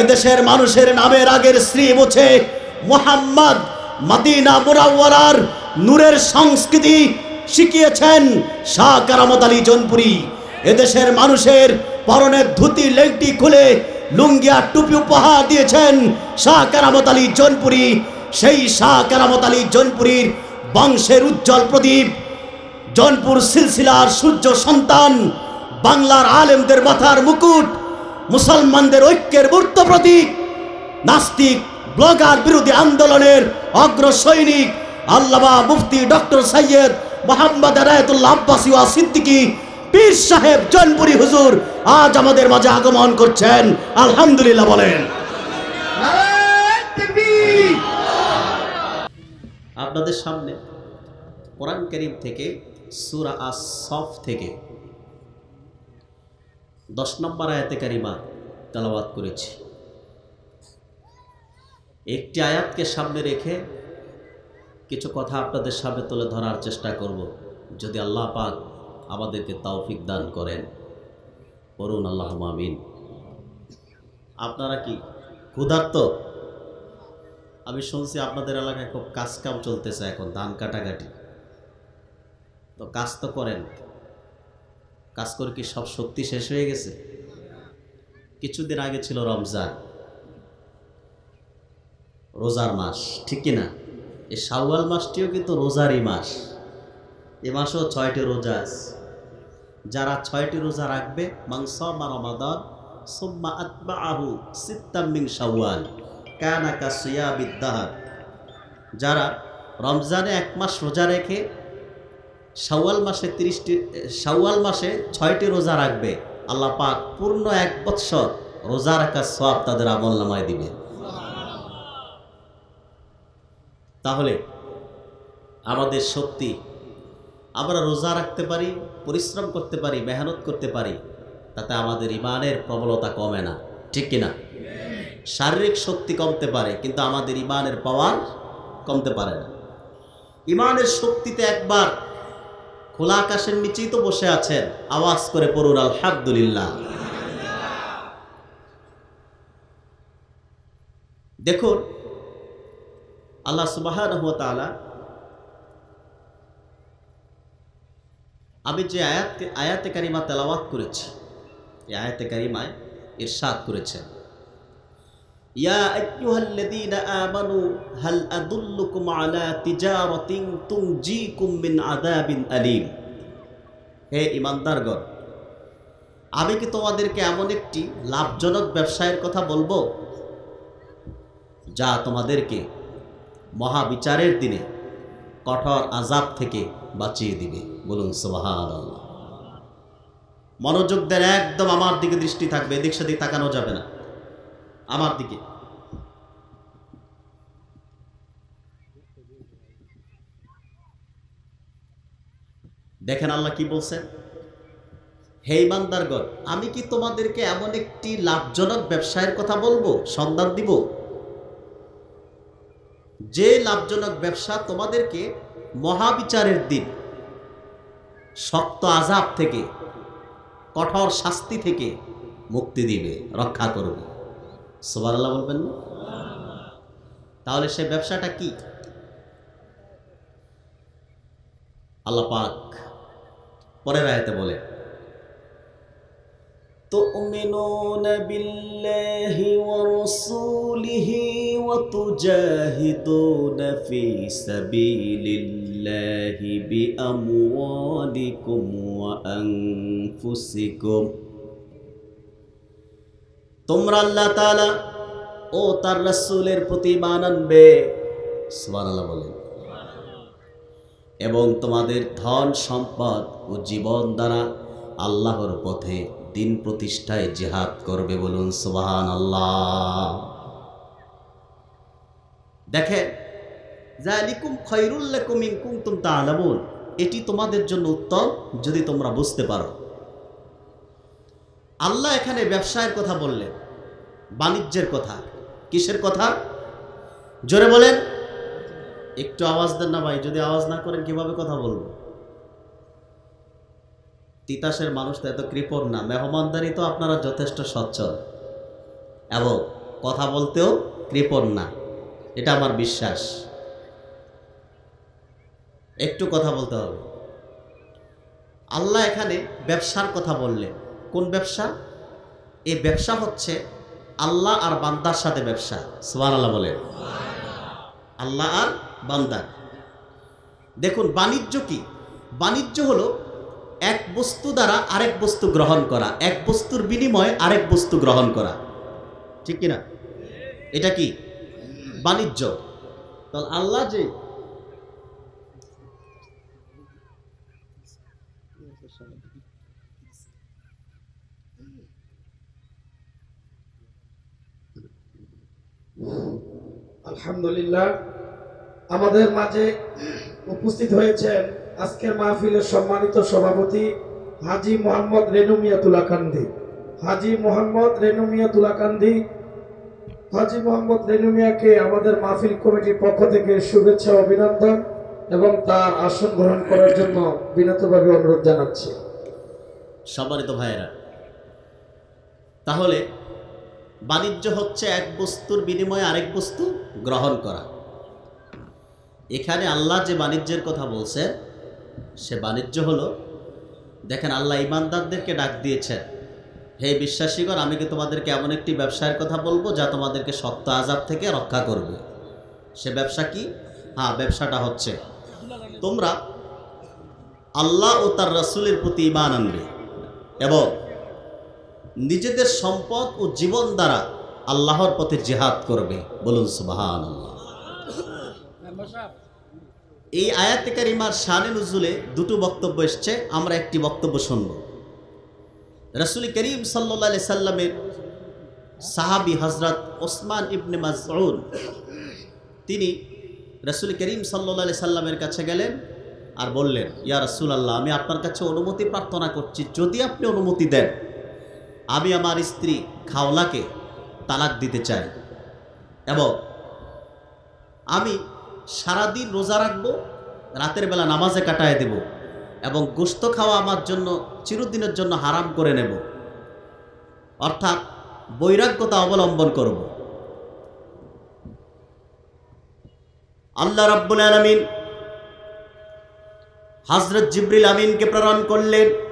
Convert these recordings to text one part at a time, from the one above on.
এদেশের মানুষের নামের আগের শ্রী মুছে মোহাম্মদ মদিনা মুরাওয়ারার নূরের সংস্কৃতি শিখিয়েছেন শাহ কারামত আলী জনপুরি। এদেশের মানুষের পরনের ধুতি, লেংটি খুলে লুঙ্গিয়া টুপি উপহার দিয়েছেন শাহ কারামত আলী জনপুরি। সেই শাহ কারামত আলী জনপুরীর বংশের উজ্জ্বল প্রদীপ, জনপুর সিলসিলার সূর্য সন্তান, বাংলার আলেমদের মাথার মুকুট মুসলমানদের ঐক্যের মূর্ত প্রতীক নাস্তিক ব্লগার বিরোধী আন্দোলনের অগ্র সৈনিক আল্লামা মুফতি ডক্টর সৈয়দ মোহাম্মদ রায়তুল্লাহ আব্বাসী ওয়া সিদ্দিকী পীর সাহেব জনপুরি হুজুর আজ আমাদের মাঝে আগমন করছেন। আলহামদুলিল্লাহ বলেন। আপনাদের সামনে কোরআন করিম থেকে সুরা আস সফ থেকে দশ নম্বর আয়াতে কারিমা তেলাওয়াত করেছি। একটি আয়াতকে সামনে রেখে কিছু কথা আপনাদের সামনে তুলে ধরার চেষ্টা করব। যদি আল্লাহ পাক আমাদেরকে তৌফিক দান করেন। করুন আল্লাহ মামিন আপনারা কি ক্ষুধার্ত? আমি শুনছি আপনাদের এলাকায় খুব কাজ কাম চলতেছে এখন, ধান কাটাকাটি। তো কাজ তো করেন। কাজ করে কি সব শক্তি শেষ হয়ে গেছে? কিছুদিন আগে ছিল রমজান। রোজার মাস, ঠিক কি না? এই শাওয়াল মাসটিও কিন্তু রোজারই মাস। এ মাসেও ছয়টি রোজা আছে। যারা ছয়টি রোজা রাখবে মাংস মা রমাদান, সুম্মা আতবা আহু সিত্তাম্মিং শাওয়াল কানাকা সুয়া বিদ্যাহার যারা রমজানে এক মাস রোজা রেখে শাওয়াল মাসে তিরিশটি শাওয়াল মাসে ছয়টি রোজা রাখবে। আল্লাহ পাক পূর্ণ এক বৎসর রোজা রাখার সব তাদের আমল নামায় দিবে। তাহলে আমাদের শক্তি, আমরা রোজা রাখতে পারি, পরিশ্রম করতে পারি, মেহনত করতে পারি, তাতে আমাদের ইমানের প্রবলতা কমে না। ঠিক কিনা? শারীরিক শক্তি কমতে পারে, কিন্তু আমাদের ইমানের পাওয়ার কমতে পারে না। ইমানের শক্তিতে একবার খোলা আকাশের নিচেই তো বসে আছেন। আওয়াজ করে পড়ুন, আলহামদুলিল্লাহ। দেখুন, আল্লাহ সুবাহ আমি যে আয়াত আয়াতে কারিমা তেলাওয়াত করেছি, এই আয়াতে কারিমায় ইরশাদ করেছেন। ইয়া আইয়ুহাল্লাযীনা আমানু, হাল আদুল্লুকুম আলা তিজারাতিন তুনজিকুম মিন আযাবিন আলীম। হে ইমানদারগণ আমি কি তোমাদেরকে এমন একটি লাভজনক ব্যবসায়ের কথা বলব? যা তোমাদেরকে মহাবিচারের দিনে কঠোর আজাব থেকে বাঁচিয়ে দিবে। বলুন সোহান মনোযোগ দেন, একদম আমার দিকে দৃষ্টি থাকবে, এদিক সেদিক তাকানো যাবে না। আমার দিকে। দেখেন আল্লাহ কি বলছেন হে ইমানদারগণ আমি কি তোমাদেরকে এমন একটি লাভজনক ব্যবসায়ের কথা বলব, সন্ধান দিব? যে লাভজনক ব্যবসা তোমাদেরকে মহাবিচারের দিন, শক্ত আজাব থেকে, কঠোর শাস্তি থেকে মুক্তি দিবে, রক্ষা করবে। সোবার আল্লাহ বলবেন না তাহলে সে ব্যবসাটা কি আল্লাহ পাক পরের আয়তে বলে تؤمنون بالله ورسوله وتجاهدون في سبيل الله بأموالكم وأنفسكم তোমরা আল্লাহ তাআলা ও তার রাসূলের প্রতি মান সুবহানাল্লাহ বলেন। এবং তোমাদের ধন সম্পদ ও জীবন দ্বারা আল্লাহর পথে দিন প্রতিষ্ঠায় জেহাদ করবে বলুন সুবাহান আল্লাহ দেখেন জালিকুম খৈরুল্লাকুম ইনকুম তুম তাআলামুন। এটি তোমাদের জন্য উত্তম যদি তোমরা বুঝতে পারো। আল্লাহ এখানে ব্যবসায়ের কথা বললেন, বাণিজ্যের কথা। কিসের কথা? জোরে বলেন। একটু আওয়াজ দেন না ভাই, যদি আওয়াজ না করেন কীভাবে কথা বলব? তিতাসের মানুষ তো এত কৃপণ না, মেহমানদারি তো আপনারা যথেষ্ট সচ্ছল। এবং কথা বলতেও কৃপণ না, এটা আমার বিশ্বাস। একটু কথা বলতে হবে। আল্লাহ এখানে ব্যবসার কথা বললেন কোন ব্যবসা? এই ব্যবসা হচ্ছে আল্লাহ আর বান্দার সাথে ব্যবসা। সুবান আল্লাহ বলেন। আল্লাহ আর বান্দার। দেখুন, বাণিজ্য কি? বাণিজ্য হলো এক বস্তু দ্বারা আরেক বস্তু গ্রহণ করা, এক বস্তুর বিনিময়ে আরেক বস্তু গ্রহণ করা। ঠিক কিনা? এটা কি? বাণিজ্য। তাহলে আল্লাহ যে আলহামদুলিল্লাহ, আমাদের মাঝে উপস্থিত হয়েছেন আজকের মাহফিলের সম্মানিত সভাপতি হাজি মোহাম্মদ রেনুমিয়া তুলাকান্দি হাজি মোহাম্মদ রেনুমিয়া তুলাকান্দি হাজি মোহাম্মদ রেনুমিয়াকে আমাদের মাহফিল কমিটির পক্ষ থেকে শুভেচ্ছা অভিনন্দন এবং তার আসন গ্রহণ করার জন্য বিনীতভাবে অনুরোধ জানাচ্ছি। সম্মানিত ভাইয়েরা, তাহলে বাণিজ্য হচ্ছে এক বস্তুর বিনিময়ে আরেক বস্তু গ্রহণ করা। এখানে আল্লাহ যে বাণিজ্যের কথা বলছে সে বাণিজ্য হলো, দেখেন আল্লাহ ইমানদারদেরকে ডাক দিয়েছেন। হে বিশ্বাসীগণ, আমি কি তোমাদেরকে এমন একটি ব্যবসায়ের কথা বলব যা তোমাদেরকে সত্য আজাব থেকে রক্ষা করবে? সে ব্যবসা কি? হ্যাঁ ব্যবসাটা হচ্ছে, তোমরা আল্লাহ ও তার রসুলের প্রতি ইমান আনবে এবং নিজেদের সম্পদ ও জীবন দ্বারা আল্লাহর পথে জেহাদ করবে। বলুন সুবাহান এই আয়াতে কারিমার শানে নজুলে দুটো বক্তব্য এসছে, আমরা একটি বক্তব্য শুনব। রসুল করিম সাল্লা সাল্লামের সাহাবি হজরত ওসমান ইবনে মাজউন তিনি রসুল করিম সাল্লা সাল্লামের কাছে গেলেন আর বললেন, ইয়া রসুল আল্লাহ আমি আপনার কাছে অনুমতি প্রার্থনা করছি, যদি আপনি অনুমতি দেন। আমি আমার স্ত্রী খাওলাকে তালাক দিতে চাই এবং আমি সারাদিন রোজা রাখব, রাতের বেলা নামাজে কাটায় দেব এবং গোস্ত খাওয়া আমার জন্য, চিরদিনের জন্য হারাম করে নেব। অর্থাৎ বৈরাগ্যতা অবলম্বন করব। আল্লাহ রাব্বুল আলমিন হজরত জিব্রিল আমিনকে প্রেরণ করলেন।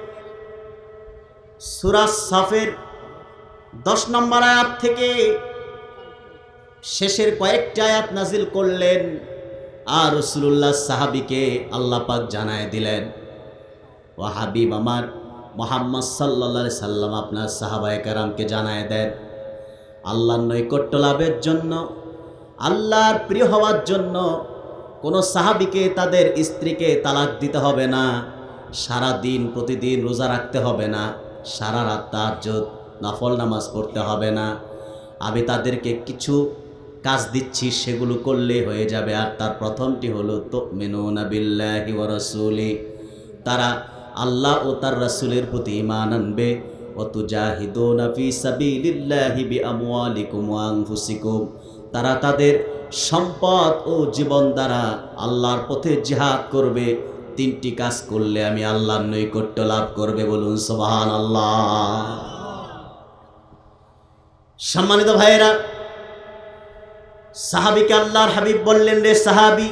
সুরাজ সাফের দশ নম্বর আয়াত থেকে শেষের কয়েকটি আয়াত নাজিল করলেন। আর রসুল্লাহ সাহাবিকে আল্লাহ পাক জানায় দিলেন, ও হাবিব আমার মোহাম্মদ সাল্লা সাল্লাম, আপনার সাহাবায় কারামকে জানায় দেন, আল্লাহর নৈকট্য লাভের জন্য, আল্লাহর প্রিয় হওয়ার জন্য কোনো সাহাবিকে তাদের স্ত্রীকে তালাক দিতে হবে না সারা দিন প্রতিদিন রোজা রাখতে হবে না। সারা রাত তাহাজ্জুদ, নফল নামাজ পড়তে হবে না। আমি তাদেরকে কিছু কাজ দিচ্ছি, সেগুলো করলে হয়ে যাবে। আর তার প্রথমটি হলো তো মেনুনা বিল্লাহি ওয়া রাসূলি। তারা আল্লাহ ও তার রাসূলের প্রতি ঈমান আনবে। তারা তাদের সম্পদ ও জীবন দ্বারা আল্লাহর পথে জিহাদ করবে। তিনটি কাজ করলে আমি আল্লাহর নৈকট্য লাভ করবে বলুন সোবাহান আল্লাহ সম্মানিত ভাইয়েরা, সাহাবিকে আল্লাহর হাবিব বললেন, রে সাহাবি,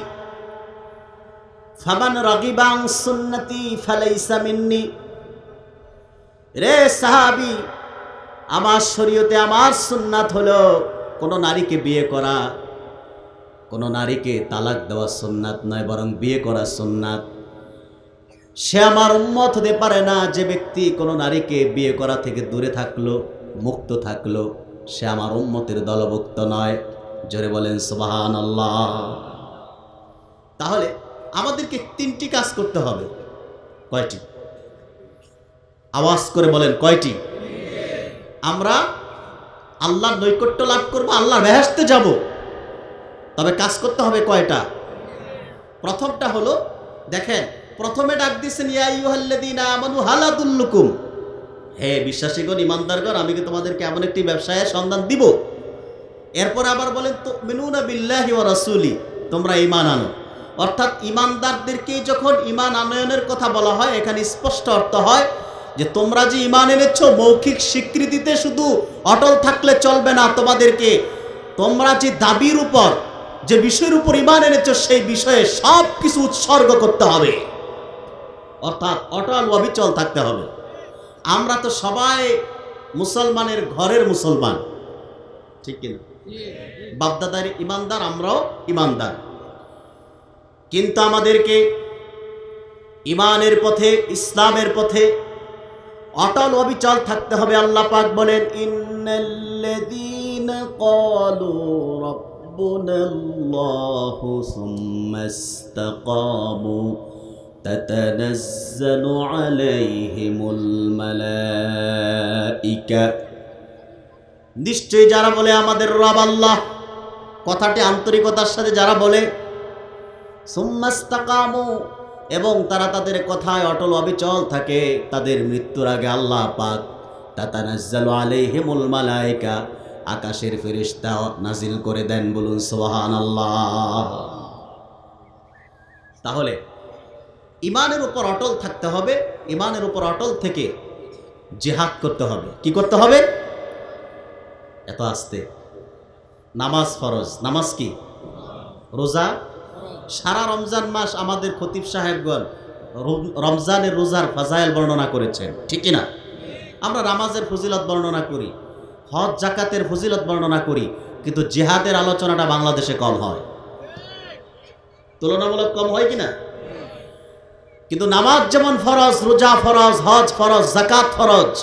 ফামান রগিবাং সুন্নতি ফালাইসা মিন্নি। রে সাহাবি, আমার শরীয়তে আমার সুন্নাত হলো কোনো নারীকে বিয়ে করা, কোনো নারীকে তালাক দেওয়া সুন্নাত নয়, বরং বিয়ে করা সুন্নাত। সে আমার উন্মত হতে পারে না, যে ব্যক্তি কোনো নারীকে বিয়ে করা থেকে দূরে থাকল, মুক্ত থাকল, সে আমার উন্মতের দলভুক্ত নয়। জোরে বলেন সুবাহান আল্লাহ তাহলে আমাদেরকে তিনটি কাজ করতে হবে। কয়টি? আওয়াজ করে বলেন, কয়টি? আমরা আল্লাহর নৈকট্য লাভ করব, আল্লাহর বেহেস্তে যাব। তবে কাজ করতে হবে কয়টা? প্রথমটা হলো, দেখেন প্রথমে ডাক আমানু হালাদুল্লুকুম হে বিশ্বাসীগণ, ইমানদারগণ, আমি কি তোমাদেরকে এমন একটি ব্যবসায়ের সন্ধান দিব? এরপর আবার বলেন তো মিনুনা বিল্লাহি ওয়া রাসূলি, তোমরা ঈমান আনো। অর্থাৎ ইমানদারদেরকে যখন ঈমান আনয়নের কথা বলা হয়, এখানে স্পষ্ট অর্থ হয় যে, তোমরা যে ইমান এনেছ, মৌখিক স্বীকৃতিতে শুধু অটল থাকলে চলবে না তোমাদেরকে। তোমরা যে দাবির উপর, যে বিষয়ের উপর ইমান এনেছ, সেই বিষয়ে সব কিছু উৎসর্গ করতে হবে। অর্থাৎ অটল অবিচল থাকতে হবে। আমরা তো সবাই মুসলমানের ঘরের মুসলমান। ঠিক কিনা? বাপদাদার ইমানদার, আমরাও ইমানদার। কিন্তু আমাদেরকে ইমানের পথে, ইসলামের পথে অটল অবিচল থাকতে হবে, আল্লাহ পাক বলেন, ইন্নাল্লাযীনা ক্বালু রাব্বুনাল্লাহু সুম্মা ইসতাকামু। তাতানাজ্জালু আলাইহিমুল মালাইকা নিশ্চয়ই যারা বলে আমাদের রব আল্লাহ, কথাটি আন্তরিকতার সাথে যারা বলে সুম্মাস্তাকামু এবং তারা তাদের কথায় অটল অবিচল থাকে, তাদের মৃত্যুর আগে আল্লাহ পাক তাতানাজ্জালু আলাইহিমুল মালাইকা, আকাশের ফেরেশতা নাজিল করে দেন বলুন সুবহানাল্লাহ। তাহলে ইমানের উপর অটল থাকতে হবে, ইমানের উপর অটল থেকে জেহাদ করতে হবে। কি করতে হবে? এত আসতে। নামাজ ফরজ। নামাজ কি? রোজা? সারা রমজান মাস আমাদের খতিব সাহেবগণ রম- রমজানের রোজার ফাজাইল বর্ণনা করেছেন। ঠিক না আমরা নামাজের ফজিলত বর্ণনা করি, হজ জাকাতের ফজিলত বর্ণনা করি, কিন্তু জেহাদের আলোচনাটা বাংলাদেশে কম হয়। তুলনামূলক কম হয় কি না কিন্তু নামাজ যেমন ফরজ, রোজা ফরজ, হজ ফরজ জাকাত ফরজ,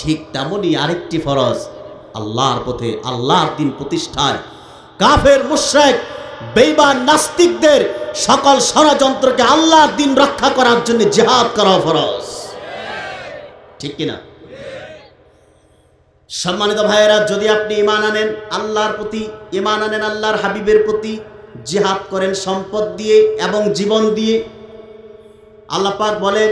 ঠিক তেমনই আরেকটি ফরজ, আল্লাহর পথে, আল্লাহর দিন প্রতিষ্ঠায়। কাফের, মুশরিক, বেঈমান, নাস্তিকদের সকল ষড়যন্ত্রকে আল্লাহর দিন রক্ষা করার জন্য জেহাদ করা ফরজ। ঠিক কিনা সম্মানিত ভাইয়েরা, যদি আপনি ইমান আনেন, আল্লাহর প্রতি ইমান আনেন, আল্লাহর হাবিবের প্রতি জিহাদ করেন, সম্পদ দিয়ে এবং জীবন দিয়ে আল্লাহ পাক বলেন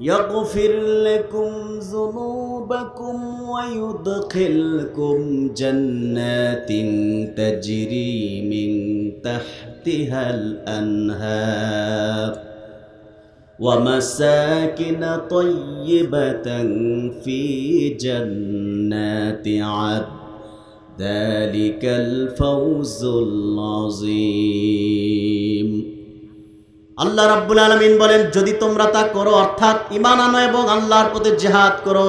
يغفر لكم ذنوبكم ويدخلكم جنات تجري من تحتها الأنهار ومساكن طيبة في جنات عدن ذلك الفوز العظيم আল্লাহ রাব্বুল আলমিন বলেন, যদি তোমরা তা করো, অর্থাৎ ইমান আনো এবং আল্লাহর পথে জেহাদ করো,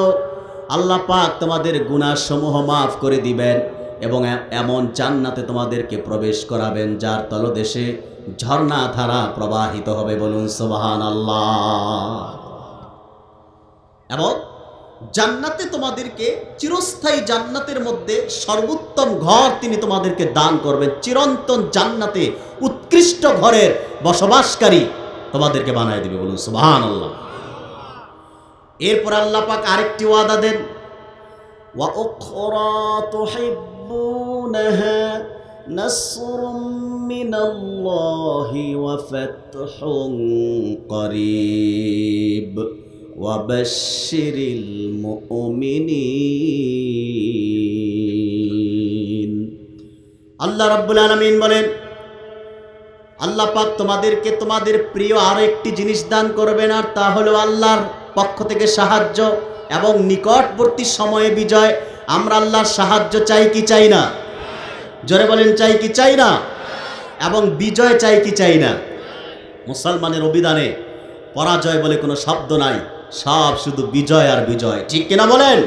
আল্লাহ পাক তোমাদের গুনাহ সমূহ মাফ করে দিবেন এবং এমন চান্নাতে তোমাদেরকে প্রবেশ করাবেন, যার তলদেশে ঝর্ণা ধারা প্রবাহিত হবে। বলুন সোবাহান আল্লাহ এবং জান্নাতে তোমাদেরকে, চিরস্থায়ী জান্নাতের মধ্যে সর্বোত্তম ঘর তিনি তোমাদেরকে দান করবেন। চিরন্তন জান্নাতে উৎকৃষ্ট ঘরের বসবাসকারী তোমাদেরকে বানায় দিবে বলুন সুবহান আল্লাহ এরপর আল্লাহ পাক আরেকটি ওয়াদা দেন। ওয়া উখরা তুহিব্বুনাহা নাসরুম মিনাল্লাহি ওয়া ফাতহুন করিব وبشر المؤمنين আল্লাহ রাব্বুল আলামিন বলেন আল্লাহ পাক তোমাদেরকে তোমাদের প্রিয় আরো একটি জিনিস দান করবেন আর তা হলো আল্লাহর পক্ষ থেকে সাহায্য এবং নিকটবর্তী সময়ে বিজয় আমরা আল্লাহর সাহায্য চাই কি চাই না জোরে বলেন চাই কি চাই না এবং বিজয় চাই কি চাই না মুসলমানের অভিধানে পরাজয় বলে কোনো শব্দ নাই সব শুধু বিজয় আর বিজয়। ঠিক কিনা বলেন?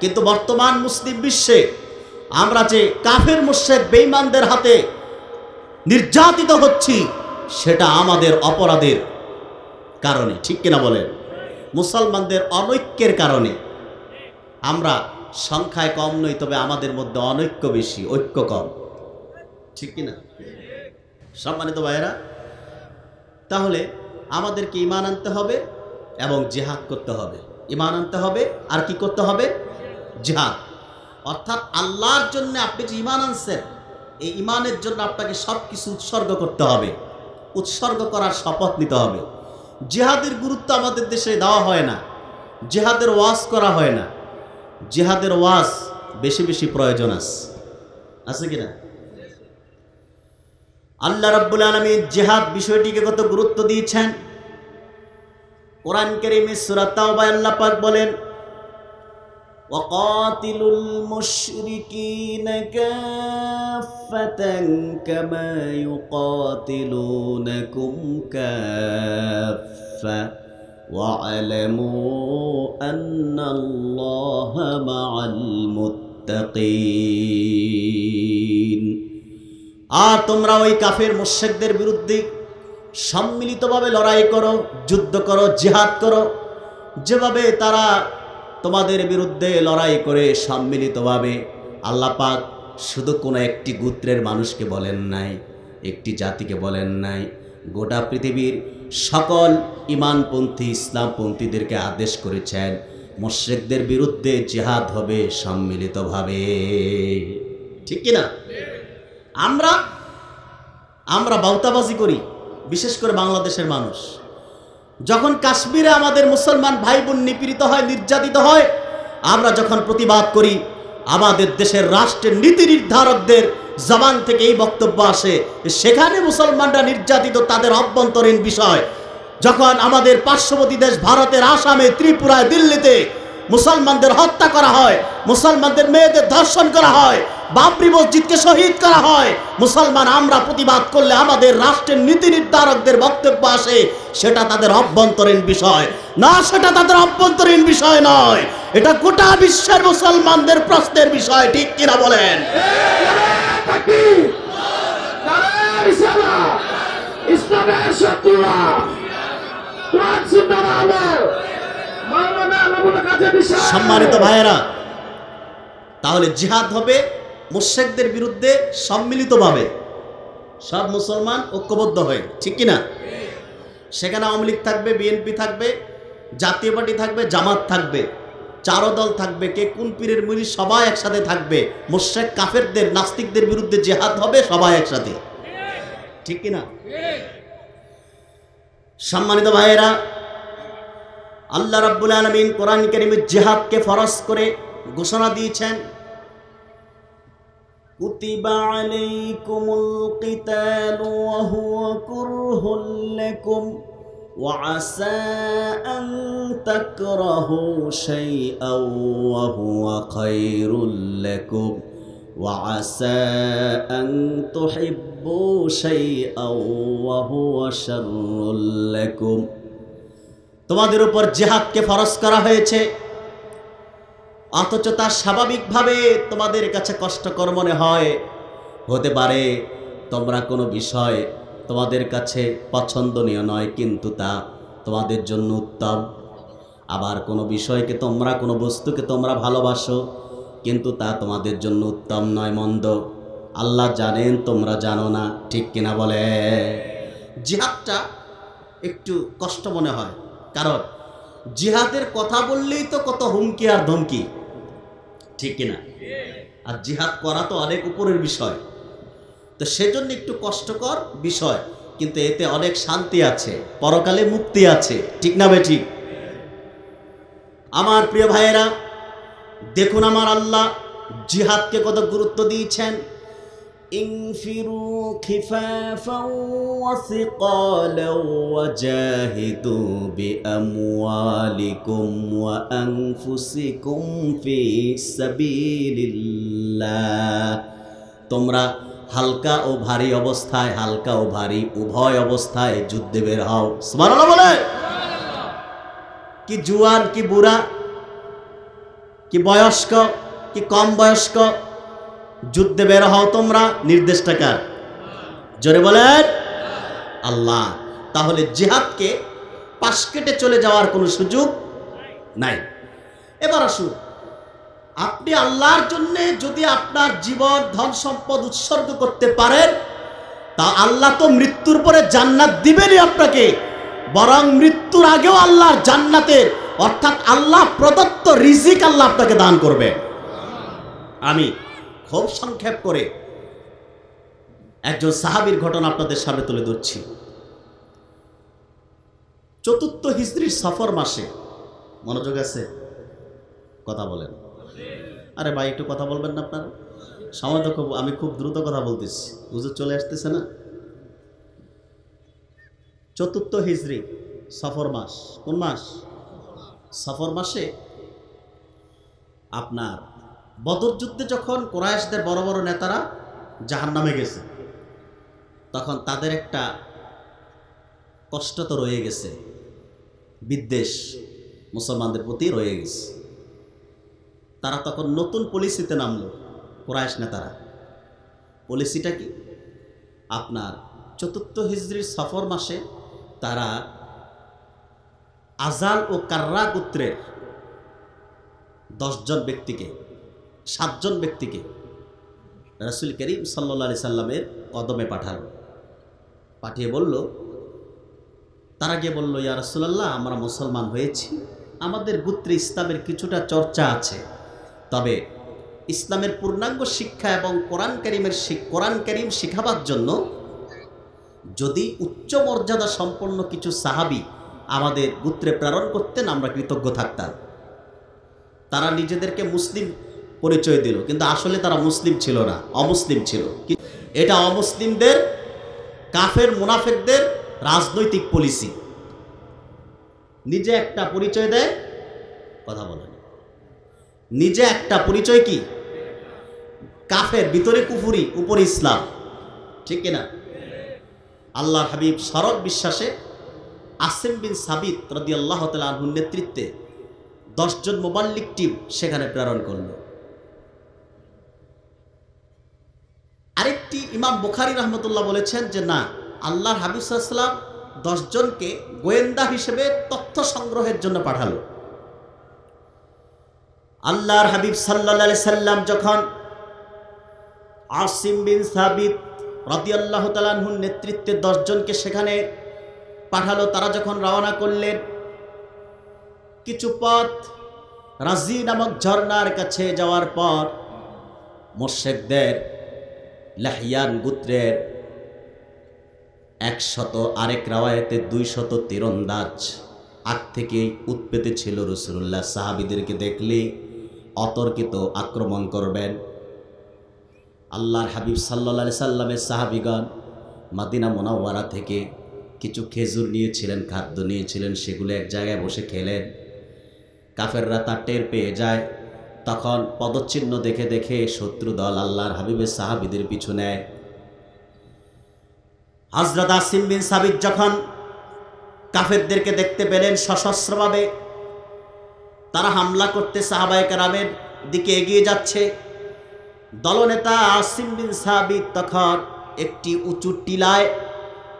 কিন্তু বর্তমান মুসলিম বিশ্বে আমরা যে কাফের মুশেক বেঈমানদের হাতে নির্যাতিত হচ্ছি, সেটা আমাদের অপরাধের কারণে। ঠিক কিনা বলেন? মুসলমানদের অনৈক্যের কারণে। আমরা সংখ্যায় কম নই, তবে আমাদের মধ্যে অনৈক্য বেশি, ঐক্য কম। ঠিক কিনা? সম্মানিত ভাইয়েরা, তাহলে আমাদেরকে ইমান আনতে হবে এবং জেহাদ করতে হবে। ইমান আনতে হবে। আর কি করতে হবে? জেহাদ। অর্থাৎ আল্লাহর জন্য আপনি যে ইমান আনছেন, এই ইমানের জন্য আপনাকে সব কিছু উৎসর্গ করতে হবে। উৎসর্গ করার শপথ নিতে হবে। জেহাদের গুরুত্ব আমাদের দেশে দেওয়া হয় না। জেহাদের ওয়াজ করা হয় না। জেহাদের ওয়াজ বেশি বেশি প্রয়োজন আছে আছে কিনা? আল্লাহ রাব্বুল আলমী জেহাদ বিষয়টিকে কত গুরুত্ব দিয়েছেন? কোরআন কারীমে সূরা তাওবা আল্লাহ পাক বলেন وقاتلوا المشركين كافة كما يقاتلونكم كافة واعلموا أن الله مع المتقين আর তোমরা ওই কাফের মুশরিকদের বিরুদ্ধে সম্মিলিতভাবে লড়াই করো, যুদ্ধ করো, জিহাদ করো। যেভাবে তারা তোমাদের বিরুদ্ধে লড়াই করে সম্মিলিতভাবে, আল্লাহ পাক শুধু কোনো একটি গোত্রের মানুষকে বলেন নাই, একটি জাতিকে বলেন নাই। গোটা পৃথিবীর সকল ইমানপন্থী, ইসলামপন্থীদেরকে আদেশ করেছেন, মুশ্রিকদের বিরুদ্ধে জিহাদ হবে সম্মিলিতভাবে। ঠিক কিনা? আমরা আমরা বাউতাবাজি করি। বিশেষ করে বাংলাদেশের মানুষ। যখন কাশ্মীরে আমাদের মুসলমান ভাই বোন নিপীড়িত হয়, নির্যাতিত হয়, আমরা যখন প্রতিবাদ করি, আমাদের দেশের রাষ্ট্রের নীতি নির্ধারকদের জবান থেকে এই বক্তব্য আসে সেখানে মুসলমানরা নির্যাতিত, তাদের অভ্যন্তরীণ বিষয়। যখন আমাদের পার্শ্ববর্তী দেশ ভারতের আসামে, ত্রিপুরায়, দিল্লিতে মুসলমানদের হত্যা করা হয়, মুসলমানদের মেয়েদের ধর্ষণ করা হয়, বাবরি মসজিদকে শহীদ করা হয়। মুসলমান আমরা প্রতিবাদ করলে আমাদের রাষ্ট্রের নীতি নির্ধারকদের বক্তব্য আসে, সেটা তাদের অভ্যন্তরীণ বিষয়। না, সেটা তাদের অভ্যন্তরীণ বিষয় নয়। এটা গোটা বিশ্বের মুসলমানদের প্রশ্নের বিষয়, ঠিক কিনা বলেন! ইসলামের শত্রুরা কোরআন সুন্নাহর আলো মাওলানা আলমুল কাজী বিশ্বাস সম্মানিত ভাইয়েরা তাহলে জিহাদ হবে মুশেকদের বিরুদ্ধে সম্মিলিতভাবে। সব মুসলমান ঐক্যবদ্ধ হয়ে ঠিক কি না সেখানে আওয়ামী লীগ থাকবে বিএনপি থাকবে জাতীয় পার্টি থাকবে জামাত থাকবে চারো দল থাকবে কে কোন পীরের মুড়ি সবাই একসাথে থাকবে মোশেক কাফেরদের নাস্তিকদের বিরুদ্ধে জেহাদ হবে সবাই একসাথে। ঠিক কি না সম্মানিত ভাইয়েরা আল্লাহ রাব্বুল আলমিন কোরআন করিমের জেহাদকে ফরজ করে ঘোষণা দিয়েছেন كتب عليكم القتال وهو كره لكم وعسى أن تكرهوا شيئا وهو خير لكم وعسى أن تحبوا شيئا وهو شر لكم তোমাদের উপর জেহাদকে ফরজ করা হয়েছে। অথচ তা স্বাভাবিকভাবে তোমাদের কাছে কষ্টকর মনে হয়। হতে পারে তোমরা কোনো বিষয় তোমাদের কাছে পছন্দনীয় নয়, কিন্তু তা তোমাদের জন্য উত্তম। আবার কোনো বিষয়কে তোমরা, কোনো বস্তুকে তোমরা ভালোবাসো, কিন্তু তা তোমাদের জন্য উত্তম নয়, মন্দ। আল্লাহ জানেন, তোমরা জানো না, ঠিক কিনা বলে? জিহাদটা একটু কষ্ট মনে হয়। কারণ জিহাদের কথা বললেই তো কত হুমকি আর ধমকি। ঠিক কিনা? আর জিহাদ করা তো অনেক উপরের বিষয়। তো সেজন্য একটু কষ্টকর বিষয়, কিন্তু এতে অনেক শান্তি আছে, পরকালে মুক্তি আছে। ঠিক না বে ঠিক আমার প্রিয় ভাইয়েরা, দেখুন আমার আল্লাহ জিহাদকে কত গুরুত্ব দিয়েছেন। انفروا خفافا وثقالا وجاهدوا بأموالكم وأنفسكم في سبيل الله তোমরা হালকা ও ভারী অবস্থায় হালকা ও ভারী উভয় অবস্থায় যুদ্ধে বের হও সুবহানাল্লাহ বলে কি জুয়ান কি বুড়া কি বয়স্ক কি কম বয়স্ক যুদ্ধে বের হও তোমরা, নির্দেশটা কার? জোরে বলেন, আল্লাহ। তাহলে জিহাদকে পাশ কেটে চলে যাওয়ার কোনো সুযোগ নাই। এবার আসুন, আপনি আল্লাহর জন্য যদি আপনার জীবন, ধন সম্পদ উৎসর্গ করতে পারেন, তা আল্লাহ তো মৃত্যুর পরে জান্নাত দিবেনই আপনাকে। বরং মৃত্যুর আগেও আল্লাহর জান্নাতের, অর্থাৎ আল্লাহ প্রদত্ত রিজিক আল্লাহ আপনাকে দান করবে আমি খুব সংক্ষেপ করে একজন সাহাবীর ঘটনা আপনাদের সামনে তুলে ধরছি। চতুর্থ হিজড়ির সফর মাসে, মনোযোগ আছে? কথা বলেন। আরে ভাই, একটু কথা বলবেন না আপনারা? সময় তো আমি খুব দ্রুত কথা বলতেছি। হুজুর চলে আসতেছে না? চতুর্থ হিজড়ি সফর মাস, কোন মাস? সফর মাসে আপনার বদর যুদ্ধে যখন কোরআশদের বড় বড় নেতারা জাহান নামে গেছে, তখন তাদের একটা কষ্ট তো রয়ে গেছে। বিদ্বেষ মুসলমানদের প্রতি রয়ে গেছে। তারা তখন নতুন পলিসিতে নামলো কোরআশ নেতারা। পলিসিটা কি? আপনার চতুর্থ হিজড়ির সফর মাসে তারা আজাল ও কার্রা গোত্রের দশজন ব্যক্তিকে সাতজন ব্যক্তিকে রাসুল করিম সাল্লা সাল্লামের কদমে পাঠালো। পাঠিয়ে বলল, তারা গিয়ে বলল, ইয়া রাসুলাল্লাহ, আমরা মুসলমান হয়েছি। আমাদের গোত্রে ইসলামের কিছুটা চর্চা আছে। তবে ইসলামের পূর্ণাঙ্গ শিক্ষা এবং কোরআন করিমের কোরআন করিম শিখাবার জন্য যদি উচ্চ মর্যাদা সম্পন্ন কিছু সাহাবি আমাদের গোত্রে প্রেরণ করতেন, আমরা কৃতজ্ঞ থাকতাম। তারা নিজেদেরকে মুসলিম পরিচয় দিল। কিন্তু আসলে তারা মুসলিম ছিল না, অমুসলিম ছিল। এটা অমুসলিমদের, কাফের মুনাফেকদের রাজনৈতিক পলিসি নিজে একটা পরিচয় দেয়, কথা বলে নিজে একটা পরিচয় কি? কাফের ভিতরে কুফুরি, উপরে ইসলাম। ঠিক কিনা? আল্লাহ হাবিব সরব বিশ্বাসে আসেম বিন সাবিত রদি আল্লাহ তালুর নেতৃত্বে দশজন মোবাল্লিক টিম সেখানে প্রেরণ করল। আরেকটি ইমাম বুখারি রহমতুল্লাহ বলেছেন যে না, আল্লাহর হাবিব সাল্লাম দশজনকে গোয়েন্দা হিসেবে তথ্য সংগ্রহের জন্য পাঠালো। আল্লাহর হাবিব সাল্লা সাল্লাম যখন আসিম বিন সাবিত রদিয়াল্লাহ তালাহুর নেতৃত্বে দশজনকে সেখানে পাঠালো, তারা যখন রওনা করলেন, কিছু পথ রাজি নামক ঝর্ণার কাছে যাওয়ার পর মোর্শেকদের লাহিয়ান গুত্রের একশত আরেক রাওয়ায়তে দুইশত তীরন্দাজ আগ থেকেই উৎপেতে ছিল রসুল্লাহ সাহাবিদেরকে দেখলে অতর্কিত আক্রমণ করবেন। আল্লাহর হাবিব সাল্লা সাল্লামের সাহাবিগণ মাদিনা মোনাওয়ারা থেকে কিছু খেজুর নিয়েছিলেন, খাদ্য নিয়েছিলেন, সেগুলো এক জায়গায় বসে খেলেন। কাফেররা তার টের পেয়ে যায়। তখন পদচিহ্ন দেখে দেখে শত্রু দল আল্লাহর হাবিবের সাহাবিদের পিছু নেয়। হজরত আসিম বিন সাবিদ যখন কাফেরদেরকে দেখতে পেলেন সশস্ত্রভাবে, তারা হামলা করতে সাহাবায়ে কারামের দিকে এগিয়ে যাচ্ছে। দলনেতা আসিম বিন সাবিদ তখন একটি উঁচু টিলায়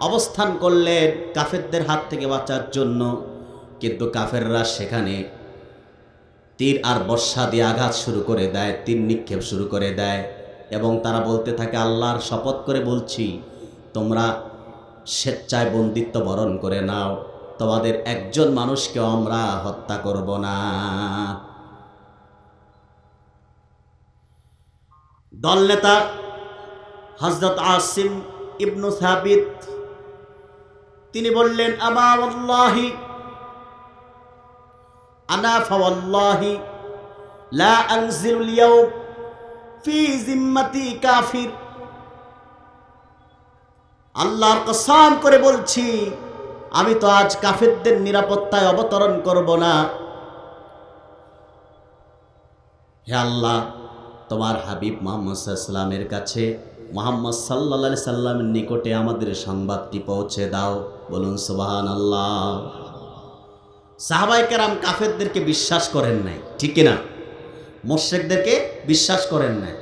অবস্থান করলেন কাফেরদের হাত থেকে বাঁচার জন্য। কিন্তু কাফেররা সেখানে তীর আর বর্ষা দিয়ে আঘাত শুরু করে দেয়, তীর নিক্ষেপ শুরু করে দেয় এবং তারা বলতে থাকে, আল্লাহর শপথ করে বলছি, তোমরা স্বেচ্ছায় বন্দিত্ব বরণ করে নাও, তোমাদের একজন মানুষকেও আমরা হত্যা করব না। দলনেতা হজরত আসিম ইবনু সাবিত, তিনি বললেন আমাল্লাহি আল্লাহর কসম করে বলছি, আমি তো আজ কাফেরদের নিরাপত্তায় অবতরণ করব না। হে আল্লাহ, তোমার হাবিব মোহাম্মদ সাল্লামের কাছে মোহাম্মদ সাল্লা সাল্লামের নিকটে আমাদের সংবাদটি পৌঁছে দাও। বলুন সুবাহান আল্লাহ সাহাবাই কেরাম কাফেরদেরকে বিশ্বাস করেন নাই, ঠিক না মোর্শেকদেরকে বিশ্বাস করেন নাই।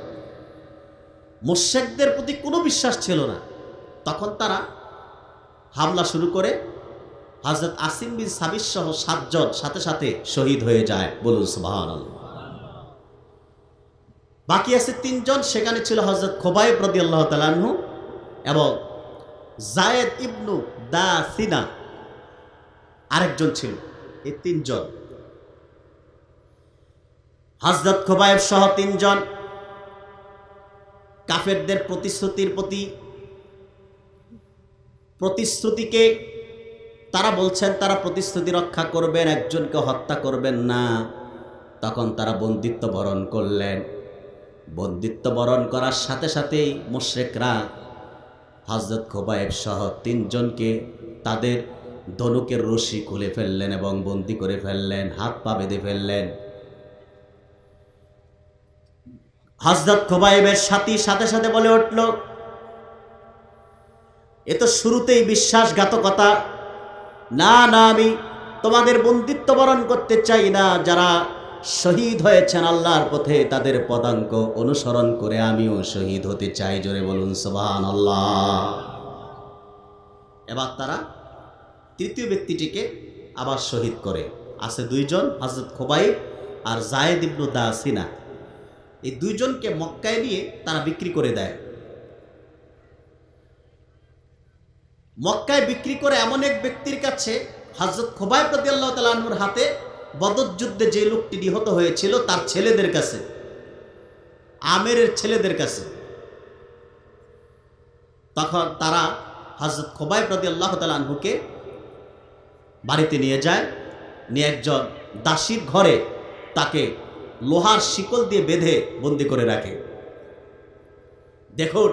মোর্শেকদের প্রতি কোনো বিশ্বাস ছিল না। তখন তারা হামলা শুরু করে হজরত আসিম বিন সাবির সহ সাতজন সাথে সাথে শহীদ হয়ে যায়। বলুন সুবাহান বাকি আছে তিনজন, সেখানে ছিল হজরত খোবাইব রদি আল্লাহ তালাহু এবং জায়েদ ইবনু দা সিনা আরেকজন ছিল। এই তিনজন। হজরত খোবাইব সহ তিনজন। কাফেরদের প্রতিশ্রুতির প্রতি প্রতিশ্রুতিকে তারা বলছেন, তারা প্রতিশ্রুতি রক্ষা করবেন, একজনকে হত্যা করবেন না। তখন তারা বন্দিত্ব বরণ করলেন। বন্দিত্ব বরণ করার সাথে সাথেই মোশেকরা হজরত খোবায়েব সহ তিনজনকে তাদের ধনুকের রশি খুলে ফেললেন এবং বন্দি করে ফেললেন, হাত পা বেঁধে ফেললেন। হজরত খোবাইবের সাথী সাথে সাথে বলে উঠল, এ তো শুরুতেই বিশ্বাসঘাতকতা। না না, আমি তোমাদের বন্দিত্ব বরণ করতে চাই না। যারা শহীদ হয়েছেন আল্লাহর পথে, তাদের পদাঙ্ক অনুসরণ করে আমিও শহীদ হতে চাই। জোরে বলুন সোবান আল্লাহ এবার তারা তৃতীয় ব্যক্তিটিকে আবার শহীদ করে। আছে দুইজন হজরত খোবাই আর জায়েদ ইবনু দাসিনা। এই দুইজনকে মক্কায় নিয়ে তারা বিক্রি করে দেয়। মক্কায় বিক্রি করে এমন এক ব্যক্তির কাছে হজরত খোবাই প্রতি আল্লাহ তালুর হাতে বদর যুদ্ধে যে লোকটি নিহত হয়েছিল তার ছেলেদের কাছে, আমেরের ছেলেদের কাছে। তখন তারা হজরত খোবাই প্রতি তালহুকে বাড়িতে নিয়ে যায়, নিয়ে একজন দাসীর ঘরে তাকে লোহার শিকল দিয়ে বেঁধে বন্দি করে রাখে। দেখুন,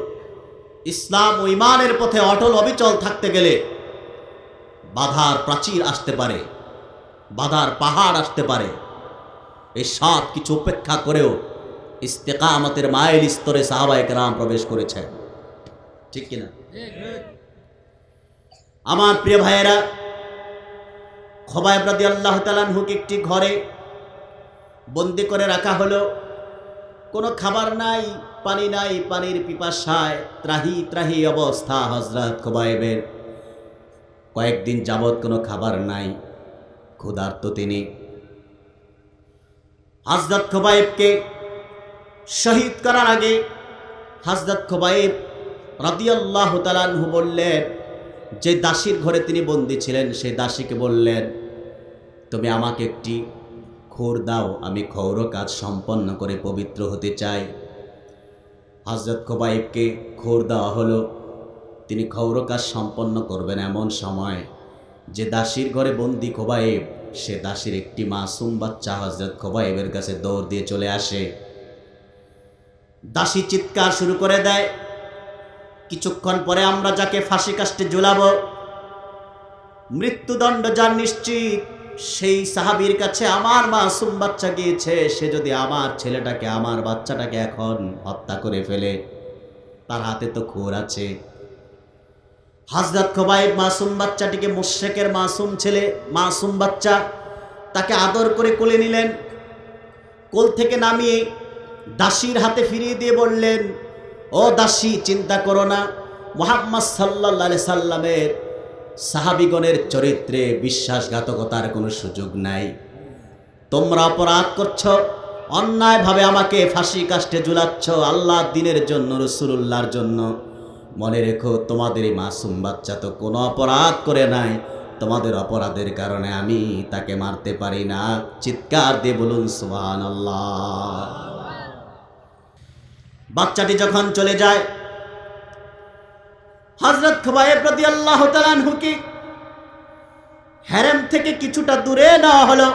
ইসলাম ও ইমানের পথে অটল অবিচল থাকতে গেলে বাধার প্রাচীর আসতে পারে, বাধার পাহাড় আসতে পারে। এই সব কিছু উপেক্ষা করেও ইস্তেকামতের মায়ের স্তরে সাহাবায়ক রাম প্রবেশ করেছে ঠিক কিনা? আমার প্রিয় ভাইয়েরা খোবাইব রাদি আল্লাহ তালানহুকে একটি ঘরে বন্দি করে রাখা হলো। কোনো খাবার নাই, পানি নাই, পানির পিপাসায় ত্রাহি ত্রাহি অবস্থা হজরত খোবাইবের কয়েকদিন যাবৎ কোনো খাবার নাই, ক্ষুধার্ত তিনি। হজরত খোবাইবকে শহীদ করার আগে হজরত খোবাইব রাদিয়াল্লাহ তালানহু বললেন যে দাসীর ঘরে তিনি বন্দী ছিলেন, সেই দাসীকে বললেন, তুমি আমাকে একটি খোর দাও, আমি খৌর কাজ সম্পন্ন করে পবিত্র হতে চাই। হজরত খোবাইবকে খোর দেওয়া হলো। তিনি খৌর কাজ সম্পন্ন করবেন এমন সময় যে দাসীর ঘরে বন্দি খোবাইব, সে দাসীর একটি মাসুম বাচ্চা হজরত খোবাইবের কাছে দৌড় দিয়ে চলে আসে। দাসী চিৎকার শুরু করে দেয় কিছুক্ষণ পরে আমরা যাকে ফাঁসি কাস্টে ঝুলাব, মৃত্যুদণ্ড যার নিশ্চিত, সেই সাহাবির কাছে আমার মাসুম বাচ্চা গিয়েছে, সে যদি আমার ছেলেটাকে, আমার বাচ্চাটাকে এখন হত্যা করে ফেলে, তার হাতে তো খোর আছে। হাজরত খোবাইব মাসুম বাচ্চাটিকে মুশেকের মাসুম ছেলে, মাসুম বাচ্চা তাকে আদর করে কোলে নিলেন, কোল থেকে নামিয়ে দাসীর হাতে ফিরিয়ে দিয়ে বললেন ও দাসী, চিন্তা করো না। মোহাম্মদ সাল্লা সাল্লামের সাহাবিগণের চরিত্রে বিশ্বাসঘাতকতার কোনো সুযোগ নাই। তোমরা অপরাধ করছ, অন্যায়ভাবে আমাকে ফাঁসি কাষ্টে ঝুলাচ্ছ, আল্লাহ দিনের জন্য রসুল্লাহর জন্য। মনে রেখো, তোমাদের মাসুম বাচ্চা তো কোনো অপরাধ করে নাই। তোমাদের অপরাধের কারণে আমি তাকে মারতে পারি না। চিৎকার দিয়ে বলুন সুহান আল্লাহ বাচ্চাটি যখন চলে যায় হজরত খবাইব প্রতি আল্লাহ তালানহুকে হ্যারেম থেকে কিছুটা দূরে নেওয়া হলো।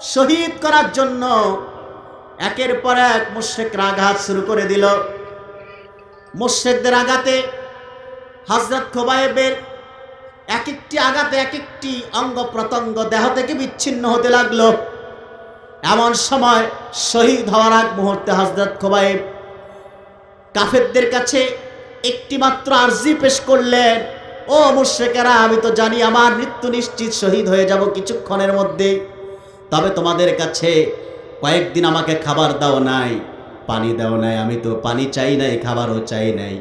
শহীদ করার জন্য একের পর এক মুশ্রেকরা আঘাত শুরু করে দিল। মুশ্রেকদের আঘাতে হজরত খোবায়েবের এক একটি আঘাতে এক একটি অঙ্গ প্রত্যঙ্গ দেহ থেকে বিচ্ছিন্ন হতে লাগল। এমন সময় শহীদ হওয়ার আগ মুহূর্তে হজরত খোবাইব কাফেরদের কাছে একটি মাত্র আর্জি পেশ করলেন, ও মুশ্রেকেরা, আমি তো জানি আমার মৃত্যু নিশ্চিত, শহীদ হয়ে যাব কিছুক্ষণের মধ্যে। তবে তোমাদের কাছে কয়েকদিন আমাকে খাবার দাও নাই, পানি দাও নাই, আমি তো পানি চাই নাই, খাবারও চাই নাই।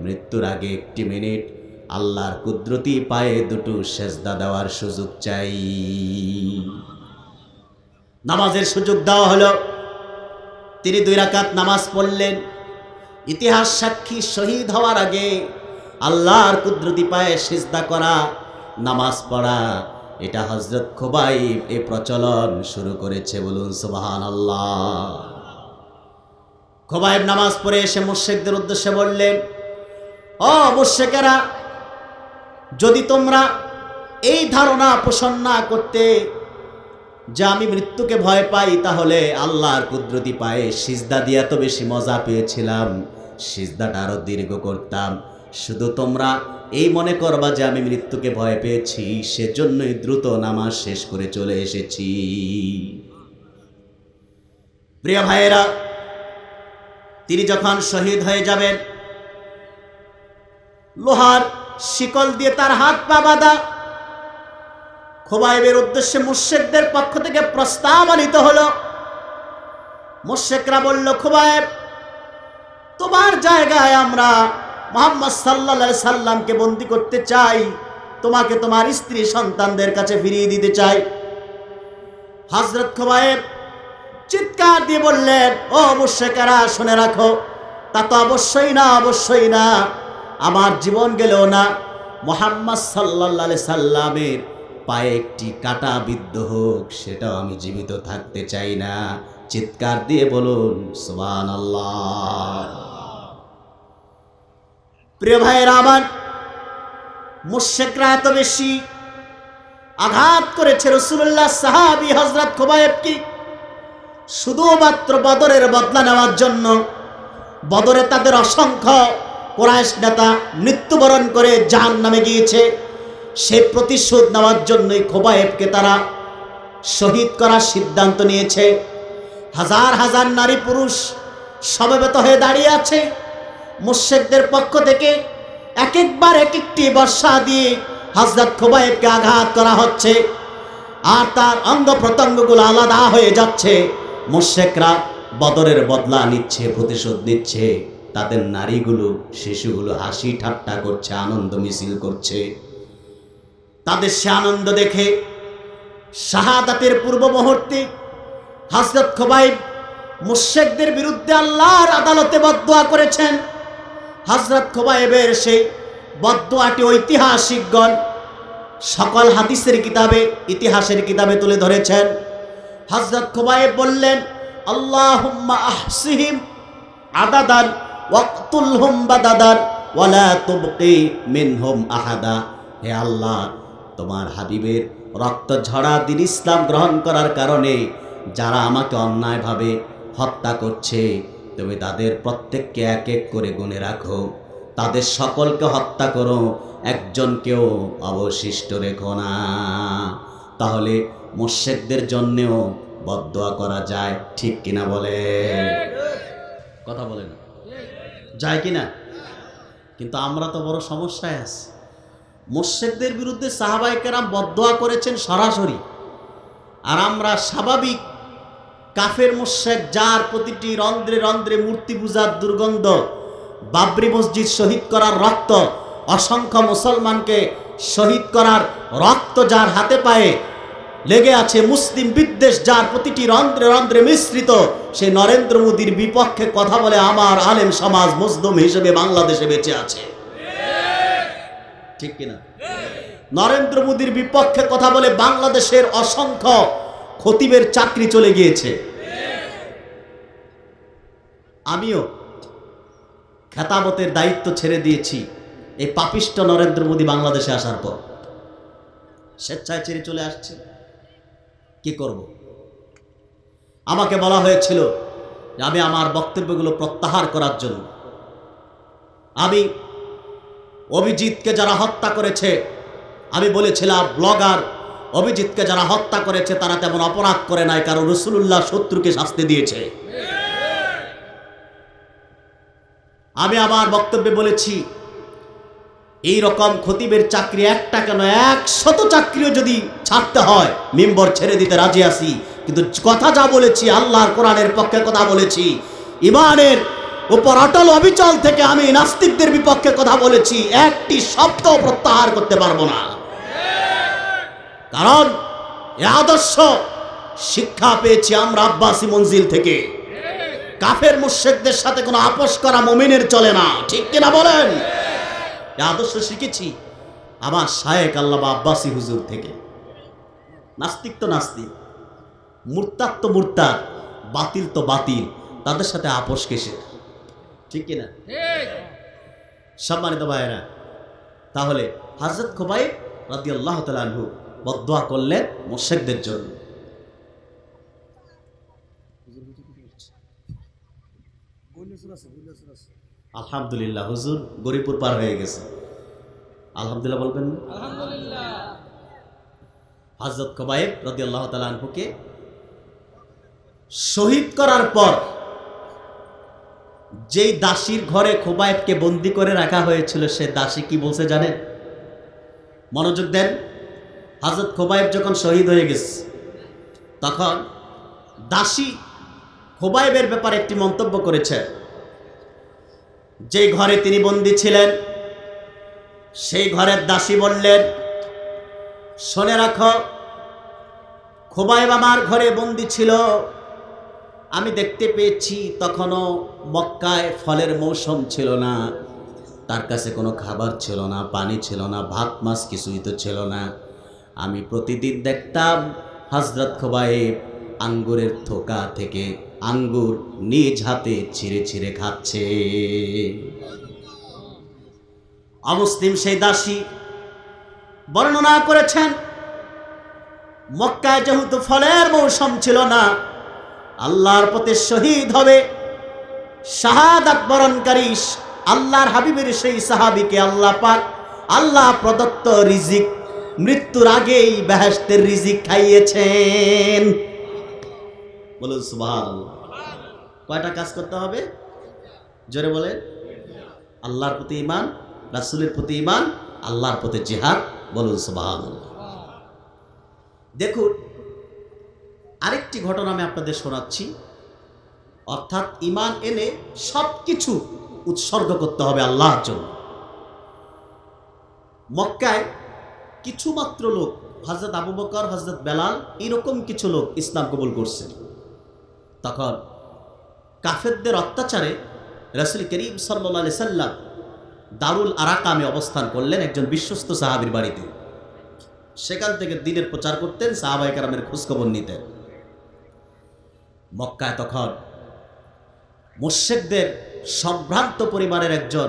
মৃত্যুর আগে একটি মিনিট আল্লাহর কুদরতি পায়ে দুটো সেজদা দেওয়ার সুযোগ চাই। নামাজের সুযোগ দেওয়া হলো। তিনি দুই রাকাত নামাজ পড়লেন। ইতিহাস সাক্ষী শহীদ হওয়ার আগে আল্লাহর কুদরতি পায়ে সিজদা করা, নামাজ পড়া, এটা হজরত খোবাইব এ প্রচলন শুরু করেছে বলুন সুবাহান আল্লাহ খোবাইব নামাজ পড়ে এসে মুর্শেকদের উদ্দেশ্যে বললেন, ও মুর্শেকেরা যদি তোমরা এই ধারণা পোষণ না করতে যে আমি মৃত্যুকে ভয় পাই, তাহলে আল্লাহর কুদরতি পায়ে সিজদা দিয়ে এত বেশি মজা পেয়েছিলাম। সিজদাটা আরও দীর্ঘ করতাম। শুধু তোমরা এই মনে করবা যে আমি মৃত্যুকে ভয় পেয়েছি, সেজন্যই দ্রুত নামাজ শেষ করে চলে এসেছি। প্রিয় ভাইয়েরা, তিনি যখন শহীদ হয়ে যাবেন, লোহার শিকল দিয়ে তার হাত পা বাঁধা খোবাইবের উদ্দেশ্যে মুর্শেকদের পক্ষ থেকে প্রস্তাব আনিত হল। মুর্শেকরা বলল, খোবাইব, তোমার জায়গায় আমরা মোহাম্মদ সাল্লা সাল্লামকে বন্দি করতে চাই। তোমাকে তোমার স্ত্রী সন্তানদের কাছে ফিরিয়ে দিতে চাই। হজরত খোবাইব চিৎকার দিয়ে বললেন, ও মুর্শেকেরা শুনে রাখো, তা তো অবশ্যই না অবশ্যই না। আমার জীবন গেলেও না, মোহাম্মদ সাল্লা সাল্লামের পায়ে একটি কাটা বিদ্ধ হোক, সেটাও আমি জীবিত থাকতে চাই না। চিৎকার দিয়ে বলুন আল্লাহ প্রিয় ভাইয়ের আমার মুশেকরা এত বেশি আঘাত করেছে রসুল্লাহ সাহাবি হজরত খোবায়েব কি শুধুমাত্র বদরের বদলা নেওয়ার জন্য। বদরে তাদের অসংখ্য কোরআশ নেতা মৃত্যুবরণ করে জাহান নামে গিয়েছে। সেই প্রতিশোধ নেওয়ার জন্যই খোবায়েবকে তারা শহীদ করার সিদ্ধান্ত নিয়েছে। হাজার হাজার নারী পুরুষ সমবেত হয়ে দাঁড়িয়ে আছে। মুর্শেকদের পক্ষ থেকে এক একবার এক একটি বর্ষা দিয়ে হজরত খোবায়েবকে আঘাত করা হচ্ছে আর তার অঙ্গ প্রত্যঙ্গগুলো আলাদা হয়ে যাচ্ছে। মুর্শেকরা বদরের বদলা নিচ্ছে, প্রতিশোধ নিচ্ছে। তাদের নারীগুলো, শিশুগুলো হাসি ঠাট্টা করছে, আনন্দ মিছিল করছে। তাদের সে আনন্দ দেখে শাহাদাতের পূর্ব মুহূর্তে হজরত খোবাইব মুশেকদের বিরুদ্ধে আল্লাহর আদালতে বদোয়া করেছেন। হজরত খোবাইবের সেই বদোয়াটি ঐতিহাসিকগণ সকল হাদিসের কিতাবে, ইতিহাসের কিতাবে তুলে ধরেছেন। হজরত খোবাইব বললেন আল্লাহ আহসিহিম আদাদান ওয়াক্তুলহুম বাদাদান ওয়ালা তুবকি মিনহুম আহাদা। হে আল্লাহ তোমার হাবিবের রক্ত ঝরা দিন ইসলাম গ্রহণ করার কারণে যারা আমাকে অন্যায়ভাবে হত্যা করছে, তুমি তাদের প্রত্যেককে এক এক করে গুনে রাখো। তাদের সকলকে হত্যা করো, একজনকেও অবশিষ্ট রেখো না। তাহলে মোর্শেকদের জন্যেও বদোয়া করা যায়, ঠিক কিনা বলে? কথা বলে না। যায় কিনা? কিন্তু আমরা তো বড় সমস্যায় আছি। মোর্শেকদের বিরুদ্ধে সাহাবাইকেরাম বদোয়া করেছেন সরাসরি। আর আমরা স্বাভাবিক কাফের মোর্শেক যার প্রতিটি রন্ধ্রে রন্ধ্রে মূর্তি পূজার দুর্গন্ধ, বাবরি মসজিদ শহীদ করার রক্ত, অসংখ্য মুসলমানকে শহীদ করার রক্ত যার হাতে পায়ে লেগে আছে মুসলিম বিদ্বেষ যার প্রতিটি রন্ধ্রে রন্ধ্রে মিশ্রিত, সে নরেন্দ্র মোদীর বিপক্ষে কথা বলে আমার আলেম সমাজ মজদুম হিসেবে বাংলাদেশে বেঁচে আছে। ঠিক কিনা? নরেন্দ্র মোদীর বিপক্ষে কথা বলে বাংলাদেশের অসংখ্য খতিবের চাকরি চলে গিয়েছে। আমিও খেতাবতের দায়িত্ব ছেড়ে দিয়েছি এই পাপিষ্ট নরেন্দ্র মোদী বাংলাদেশে আসার পর। স্বেচ্ছায় ছেড়ে চলে আসছে। কি করব? আমাকে বলা হয়েছিল যে আমি আমার বক্তব্যগুলো প্রত্যাহার করার জন্য। আমি অভিজিৎকে যারা হত্যা করেছে, আমি বলেছিলাম, ব্লগার, অভিজিৎকে যারা হত্যা করেছে, তারা তেমন অপরাধ করে নাই, কারণ রসুল্লাহ শত্রুকে শাস্তি দিয়েছে। আমি আমার বক্তব্যে বলেছি, এই রকম খতিবের চাকরি একটা কেন? একশত চাকরিও যদি ছাড়তে হয়, মেম্বর ছেড়ে দিতে রাজি আছি। কিন্তু কথা যা বলেছি, আল্লাহর কোরআনের পক্ষে কথা বলেছি, ইমানের উপর অটল অবিচল থেকে আমি নাস্তিকদের বিপক্ষে কথা বলেছি, একটি শব্দ প্রত্যাহার করতে পারব না। কারণ এ আদর্শ শিক্ষা পেয়েছি আমরা আব্বাসী মঞ্জিল থেকে। কাফের মুর্শেকদের সাথে কোনো আপোষ করা মমিনের চলে না, ঠিক কিনা বলেন? এ আদর্শ শিখেছি আমার শায়েক আল্লাহ বা আব্বাসী হুজুর থেকে। নাস্তিক তো নাস্তিক, মুরতাদ তো মুরতাদ, বাতিল তো বাতিল, তাদের সাথে আপোষ কেসের? ঠিক কিনা? সম্মানিত ভাইয়েরা তাহলে হাজরত খোবাই রাদি আল্লাহ তালু বদোয়া করলেন মোর্শেকদের জন্য। আলহামদুলিল্লাহ হুজুর গরিপুর পার হয়ে গেছে। আলহামদুলিল্লাহ বলবেন? হজরত কবায়েব রদি আল্লাহ তালুকে শহীদ করার পর যেই দাসীর ঘরে খোবায়েবকে বন্দি করে রাখা হয়েছিল, সে দাসী কি বলছে জানেন? মনোযোগ দেন। হজরত খোবায়েব যখন শহীদ হয়ে গেছে, তখন দাসী খোবায়েবের ব্যাপারে একটি মন্তব্য করেছে। যে ঘরে তিনি বন্দী ছিলেন, সেই ঘরের দাসী বললেন, শোনে রাখো, খোবায়েব আমার ঘরে বন্দি ছিল। আমি দেখতে পেয়েছি তখনও মক্কায় ফলের মৌসুম ছিল না, তার কাছে কোনো খাবার ছিল না, পানি ছিল না, ভাত, মাছ কিছুই তো ছিল না। আমি প্রতিদিন দেখতাম হজরত খোবাইব আঙ্গুরের থোকা থেকে আঙ্গুর নিজ হাতে ছিঁড়ে ছিঁড়ে খাচ্ছে। অমুসলিম সেই দাসী বর্ণনা করেছেন, মক্কায় যেহেতু ফলের মৌসুম ছিল না, আল্লাহর পথে শহীদ হবে শাহাদাত বরণকারী আল্লাহর হাবিবের সেই সাহাবিকে আল্লাহ পাক আল্লাহ প্রদত্ত রিজিক, মৃত্যুর আগেই বেহেস্তের রিজিক খাইয়েছেন। বলুন সুবহানাল্লাহ। কয়টা কাজ করতে হবে? জোরে বলে আল্লাহর প্রতি ইমান রাসূলের প্রতি ইমান আল্লাহর প্রতি জিহাদ, বলুন সুবহানাল্লাহ। দেখুন, আরেকটি ঘটনা আমি আপনাদের শোনাচ্ছি। অর্থাৎ ইমান এনে সব কিছু উৎসর্গ করতে হবে আল্লাহর জন্য। মক্কায় কিছুমাত্র লোক হজরত আবু বকর হজরত বেলাল, এরকম কিছু লোক ইসলাম কবুল করছেন। তখন কাফেরদের অত্যাচারে রসুল করিম সাল্লা সাল্লাম দারুল আরাকামে অবস্থান করলেন একজন বিশ্বস্ত সাহাবির বাড়িতে। সেখান থেকে দিনের প্রচার করতেন সাহাবাই কারামের খোঁজখবর নিতেন। মক্কায় তখন মোশেকদের সম্ভ্রান্ত পরিবারের একজন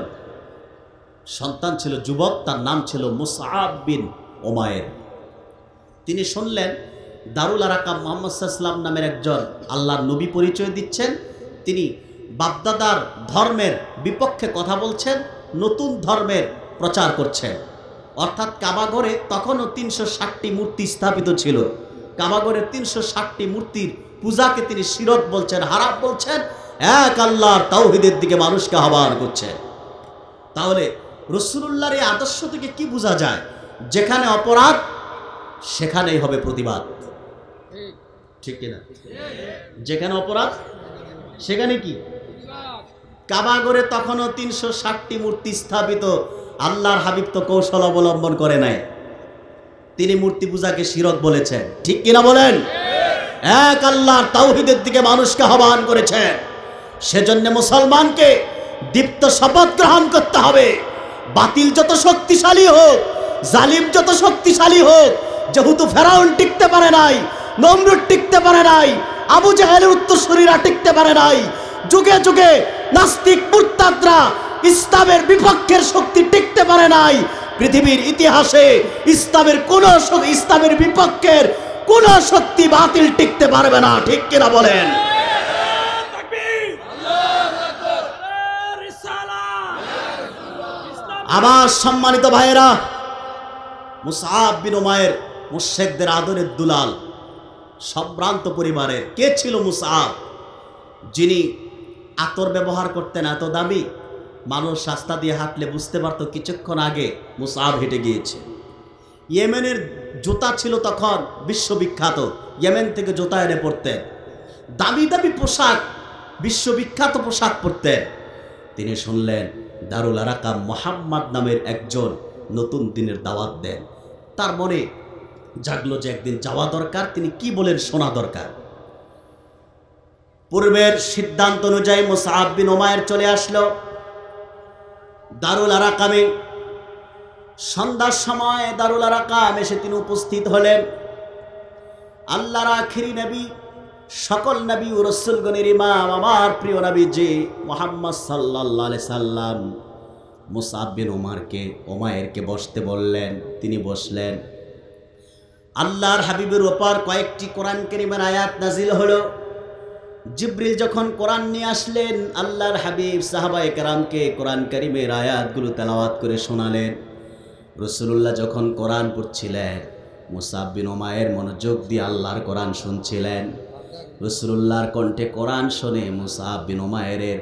সন্তান ছিল, যুবক, তার নাম ছিল মুসাব বিন ওমায়ের। তিনি শুনলেন, দারুল আরাকাম মোহাম্মদ সাল্লাম নামের একজন আল্লাহর নবী পরিচয় দিচ্ছেন। তিনি বাপদাদার ধর্মের বিপক্ষে কথা বলছেন, নতুন ধর্মের প্রচার করছেন। অর্থাৎ কাবাগরে তখনও তিনশো ষাটটি মূর্তি স্থাপিত ছিল। কাবাগরের তিনশো ষাটটি মূর্তির পূজাকে তিনি শিরক বলছেন, হারাপ বলছেন। এক আল্লাহর তাওহিদের দিকে মানুষকে আহ্বান করছে। তাহলে রসুল্লাহর এই আদর্শ থেকে কি বোঝা যায়? যেখানে অপরাধ, সেখানেই হবে প্রতিবাদ। ঠিক কিনা যেখানে অপরাধ, সেখানে কি? কাবাগরে তখনও তিনশো ষাটটি মূর্তি স্থাপিত, আল্লাহর হাবিব তো কৌশল অবলম্বন করে নেয় তিনি মূর্তি পূজাকে শিরক বলেছেন। ঠিক কিনা বলেন? এক আল্লাহর তাওহিদের দিকে মানুষকে আহ্বান করেছেন। সেজন্য মুসলমানকে দীপ্ত শপথ গ্রহণ করতে হবে। বাতিল যত শক্তিশালী হোক, জালিম যত শক্তিশালী হোক, যেহেতু ফেরাউন টিকতে পারে নাই, নমরুদ টিকতে পারে নাই, আবু জাহেলের উত্তরসূরিরা টিকতে পারে নাই, যুগে যুগে নাস্তিক মুরতাদরা ইসলামের বিপক্ষের শক্তি টিকতে পারে নাই, পৃথিবীর ইতিহাসে ইসলামের কোন ইসলামের বিপক্ষের কোন শক্তি বাতিল টিকতে পারবে না, ঠিক কিনা বলেন? আমার সম্মানিত ভাইয়েরা, মুসাব বিন উমায়ের মুশেকদের আদরের দুলাল, সম্ভ্রান্ত পরিবারের কে ছিল মুসাব? যিনি আতর ব্যবহার করতেন, এত দামি, মানুষ রাস্তা দিয়ে হাঁটলে বুঝতে পারতো কিছুক্ষণ আগে মুসাব হেঁটে গিয়েছে। ইয়েমেনের জুতা ছিল তখন বিশ্ববিখ্যাত, ইয়েমেন থেকে জুতা এনে পড়তেন দামি দামি পোশাক, বিশ্ববিখ্যাত পোশাক পরতেন। তিনি শুনলেন দারুল আরাকাম মোহাম্মদ নামের একজন নতুন দিনের দাওয়াত দেন। তার মনে জাগলো যে একদিন যাওয়া দরকার, তিনি কি বলেন শোনা দরকার। পূর্বের সিদ্ধান্ত অনুযায়ী মুসাহাব বিন ওমায়ের চলে আসলো। দারুল আরাকামে সন্ধ্যার সময় দারুল আরাকাম এসে তিনি উপস্থিত হলেন। আল্লাহর আখিরি নবী সকল নবী ও রসুলগণের ইমাম আমার প্রিয় নবী যে মোহাম্মদ সাল্লাহ সাল্লাম মুসাব বিন ওমারকে ওমায়েরকে বসতে বললেন। তিনি বসলেন। আল্লাহর হাবিবের ওপর কয়েকটি কোরআন কেরিমের আয়াত নাজিল হলো। জিব্রিল যখন কোরআন নিয়ে আসলেন, আল্লাহর হাবিব সাহাবায়ে কেরামকে কোরআন কারিমের আয়াতগুলো তেলাওয়াত করে শোনালেন। রসুল্লাহ যখন কোরআন পড়ছিলেন, মুসাব বিন ওমায়ের মনোযোগ দিয়ে আল্লাহর কোরআন শুনছিলেন। রসুল্লাহর কণ্ঠে কোরআন শোনে মুসাব বিন ওমায়ের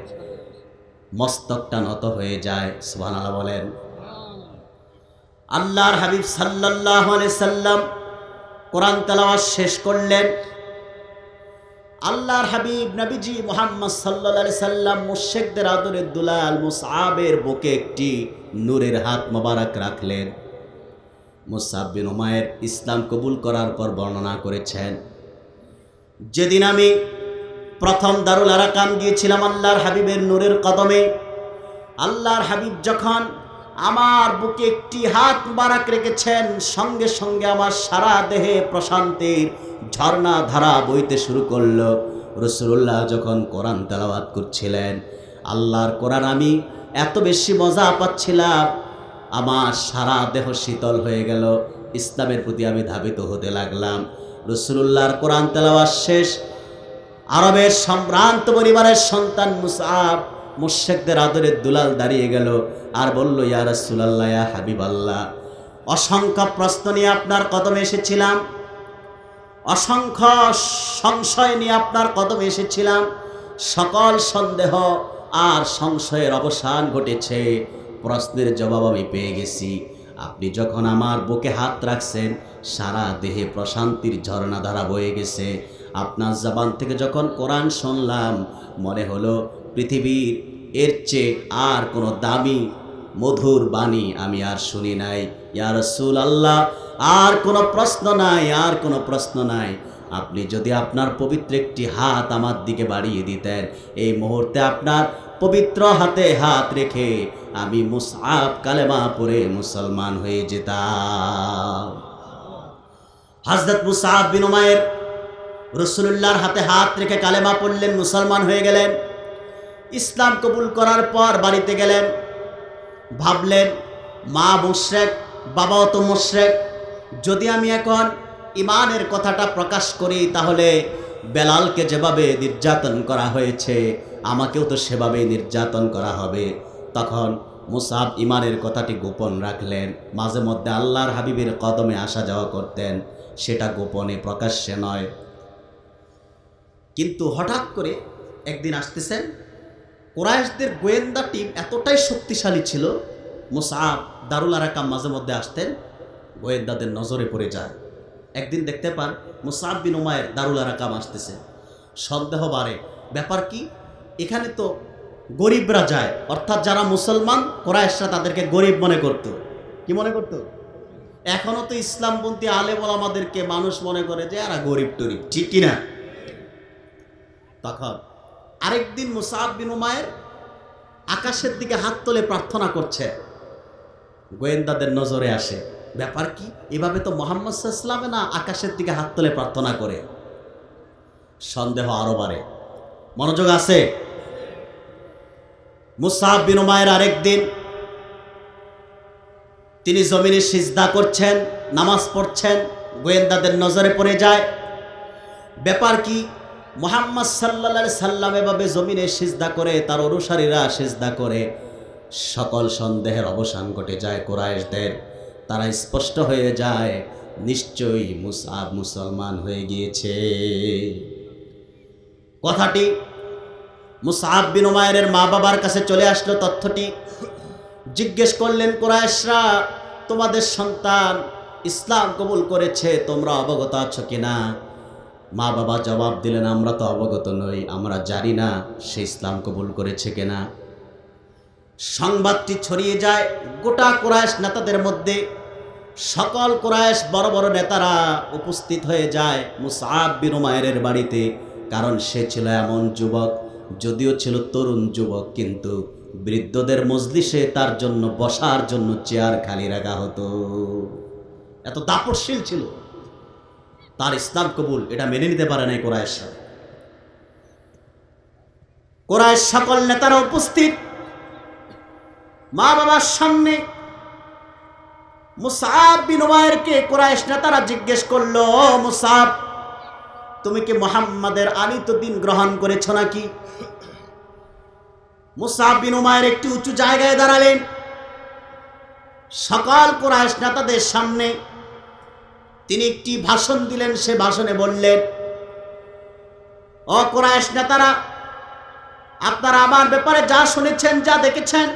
মস্তকটা নত হয়ে যায়, সুবহানাল্লাহ বলেন। আল্লাহর হাবিব আলাইহি সাল্লাম কোরআন তেলাওয়াত শেষ করলেন। আল্লাহর হাবিব নবীজি মোহাম্মদ সাল্লা সাল্লাম মুশেকদের আদরের দুলাল মুসাবের বুকে একটি নূরের হাত মোবারক রাখলেন। মুসাব বিন উমায়ের ইসলাম কবুল করার পর বর্ণনা করেছেন। যেদিন আমি প্রথম দারুল আরাকাম গিয়েছিলাম আল্লাহর হাবিবের নূরের কদমে, আল্লাহর হাবিব যখন আমার বুকে একটি হাত মুবারক রেখেছেন, সঙ্গে সঙ্গে আমার সারা দেহে প্রশান্তির ঝর্ণা ধারা বইতে শুরু করল। রসুল্লাহ যখন কোরআন তেলাওয়াত করছিলেন, আল্লাহর কোরআন আমি এত বেশি মজা পাচ্ছিলাম, আমার সারা দেহ শীতল হয়ে গেল। ইসলামের প্রতি আমি ধাবিত হতে লাগলাম। রসুল্লাহর কোরআন তেলাওয়াত শেষ। আরবের সম্ভ্রান্ত পরিবারের সন্তান মুসাব মুশেকদের আদরের দুলাল দাঁড়িয়ে গেল আর বলল, ইয়া রাসূলুল্লাহ, ইয়া হাবিব আল্লাহ অসংখ্য প্রশ্ন নিয়ে আপনার কদমে এসেছিলাম। অসংখ্য সংশয় নিয়ে আপনার কদমে এসেছিলাম। সকল সন্দেহ আর সংশয়ের অবসান ঘটেছে। প্রশ্নের জবাব আমি পেয়ে গেছি। আপনি যখন আমার বুকে হাত রাখছেন সারা দেহে প্রশান্তির ঝর্ণা ধারা বয়ে গেছে। আপনার জবান থেকে যখন কোরআন শুনলাম, মনে হলো পৃথিবীর এর চেয়ে আর কোনো দামি, মধুর বাণী আমি আর শুনি নাই। ইয়া রসুল আল্লাহ আর কোনো প্রশ্ন নাই, আর কোনো প্রশ্ন নাই। আপনি যদি আপনার পবিত্র একটি হাত আমার দিকে বাড়িয়ে দিতেন, এই মুহূর্তে আপনার পবিত্র হাতে হাত রেখে আমি মুসাব কালেমা পরে মুসলমান হয়ে যেতাম। হাজরত মুসাব বিনুমায়ের রসুল্লাহর হাতে হাত রেখে কালেমা পড়লেন, মুসলমান হয়ে গেলেন। ইসলাম কবুল করার পর বাড়িতে গেলেন। ভাবলেন, মা মুশ্রেক, বাবাও তো মুশ্রেক। যদি আমি এখন ইমানের কথাটা প্রকাশ করি, তাহলে বেলালকে যেভাবে নির্যাতন করা হয়েছে, আমাকেও তো সেভাবেই নির্যাতন করা হবে। তখন মুসাব ইমানের কথাটি গোপন রাখলেন। মাঝে মধ্যে আল্লাহর হাবিবের কদমে আসা যাওয়া করতেন। সেটা গোপনে প্রকাশ্যে নয়। কিন্তু হঠাৎ করে একদিন আসতেছেন, কোরাইশদের গোয়েন্দা টিম এতটাই শক্তিশালী ছিল, মুসাব, দারুল আরাকাম মাঝে মধ্যে আসতেন, গোয়েন্দাদের নজরে পড়ে যায়। একদিন দেখতে পান মুসাব বিন উমায়ের দারুল আরাকাম আসতেছে। সন্দেহ বাড়ে, ব্যাপার কি? এখানে তো গরিবরা যায়, অর্থাৎ যারা মুসলমান, কোরাইশরা তাদেরকে গরিব মনে করত। কি মনে করত? এখনও তো ইসলামপন্থী আলেম আমাদেরকে মানুষ মনে করে যে এরা গরিব টরিব, ঠিক কিনা? তখন আরেকদিন মুসাব বিন উমায়ের আকাশের দিকে হাত তোলে প্রার্থনা করছে। গোয়েন্দাদের নজরে আসে। ব্যাপার কি? এভাবে তো মোহাম্মদ ইসলামে না আকাশের দিকে হাত তোলে প্রার্থনা করে? সন্দেহ আরও বাড়ে। মনোযোগ আছে? বিন উমায়ের আরেকদিন তিনি জমিনে সিজদা করছেন, নামাজ পড়ছেন, গোয়েন্দাদের নজরে পড়ে যায়। ব্যাপার কি, মোহাম্মদ সাল্লা সাল্লাম এভাবে জমিনে সিজদা করে, তার অনুসারীরা সিজদা করে। সকল সন্দেহের অবসান ঘটে যায় কোরআশদের তারা স্পষ্ট হয়ে যায়, নিশ্চয়ই মুসাব মুসলমান হয়ে গিয়েছে। কথাটি মুসাব বিন উমায়ের মা বাবার কাছে চলে আসলো তথ্যটি। জিজ্ঞেস করলেন কোরআশরা তোমাদের সন্তান ইসলাম কবুল করেছে, তোমরা অবগত আছো কিনা? মা বাবা জবাব দিলেন, আমরা তো অবগত নই, আমরা জানি না সে ইসলাম কবুল করেছে কিনা। সংবাদটি ছড়িয়ে যায়, গোটা কোরআশ নেতাদের মধ্যে। সকল কোরআশ বড় বড় নেতারা উপস্থিত হয়ে যায় মুসাব বিন উমায়ের বাড়িতে, কারণ সে ছিল এমন যুবক, যদিও ছিল তরুণ যুবক, কিন্তু বৃদ্ধদের মজলিসে তার জন্য বসার জন্য চেয়ার খালি রাখা হতো। এত দাপটশীল ছিল। তার ইসলাম কবুল, এটা মেনে নিতে পারে নাই কোরআশ। কোরআশ সকল নেতারা উপস্থিত। মা বাবার সামনে মুসাব কোরআশ নেতারা জিজ্ঞেস করল, "ও মুসাব, তুমি কি মোহাম্মদের আনিত দিন গ্রহণ করেছ নাকি? মুসাব বিন উমায়ের একটি উঁচু জায়গায় দাঁড়ালেন। সকাল কোরআশ নেতাদের সামনে তিনি একটি ভাষণ দিলেন, সে ভাষণে বললেন অকরায়েশ নেতারা, আপনারা আমার ব্যাপারে যা শুনেছেন, যা দেখেছেন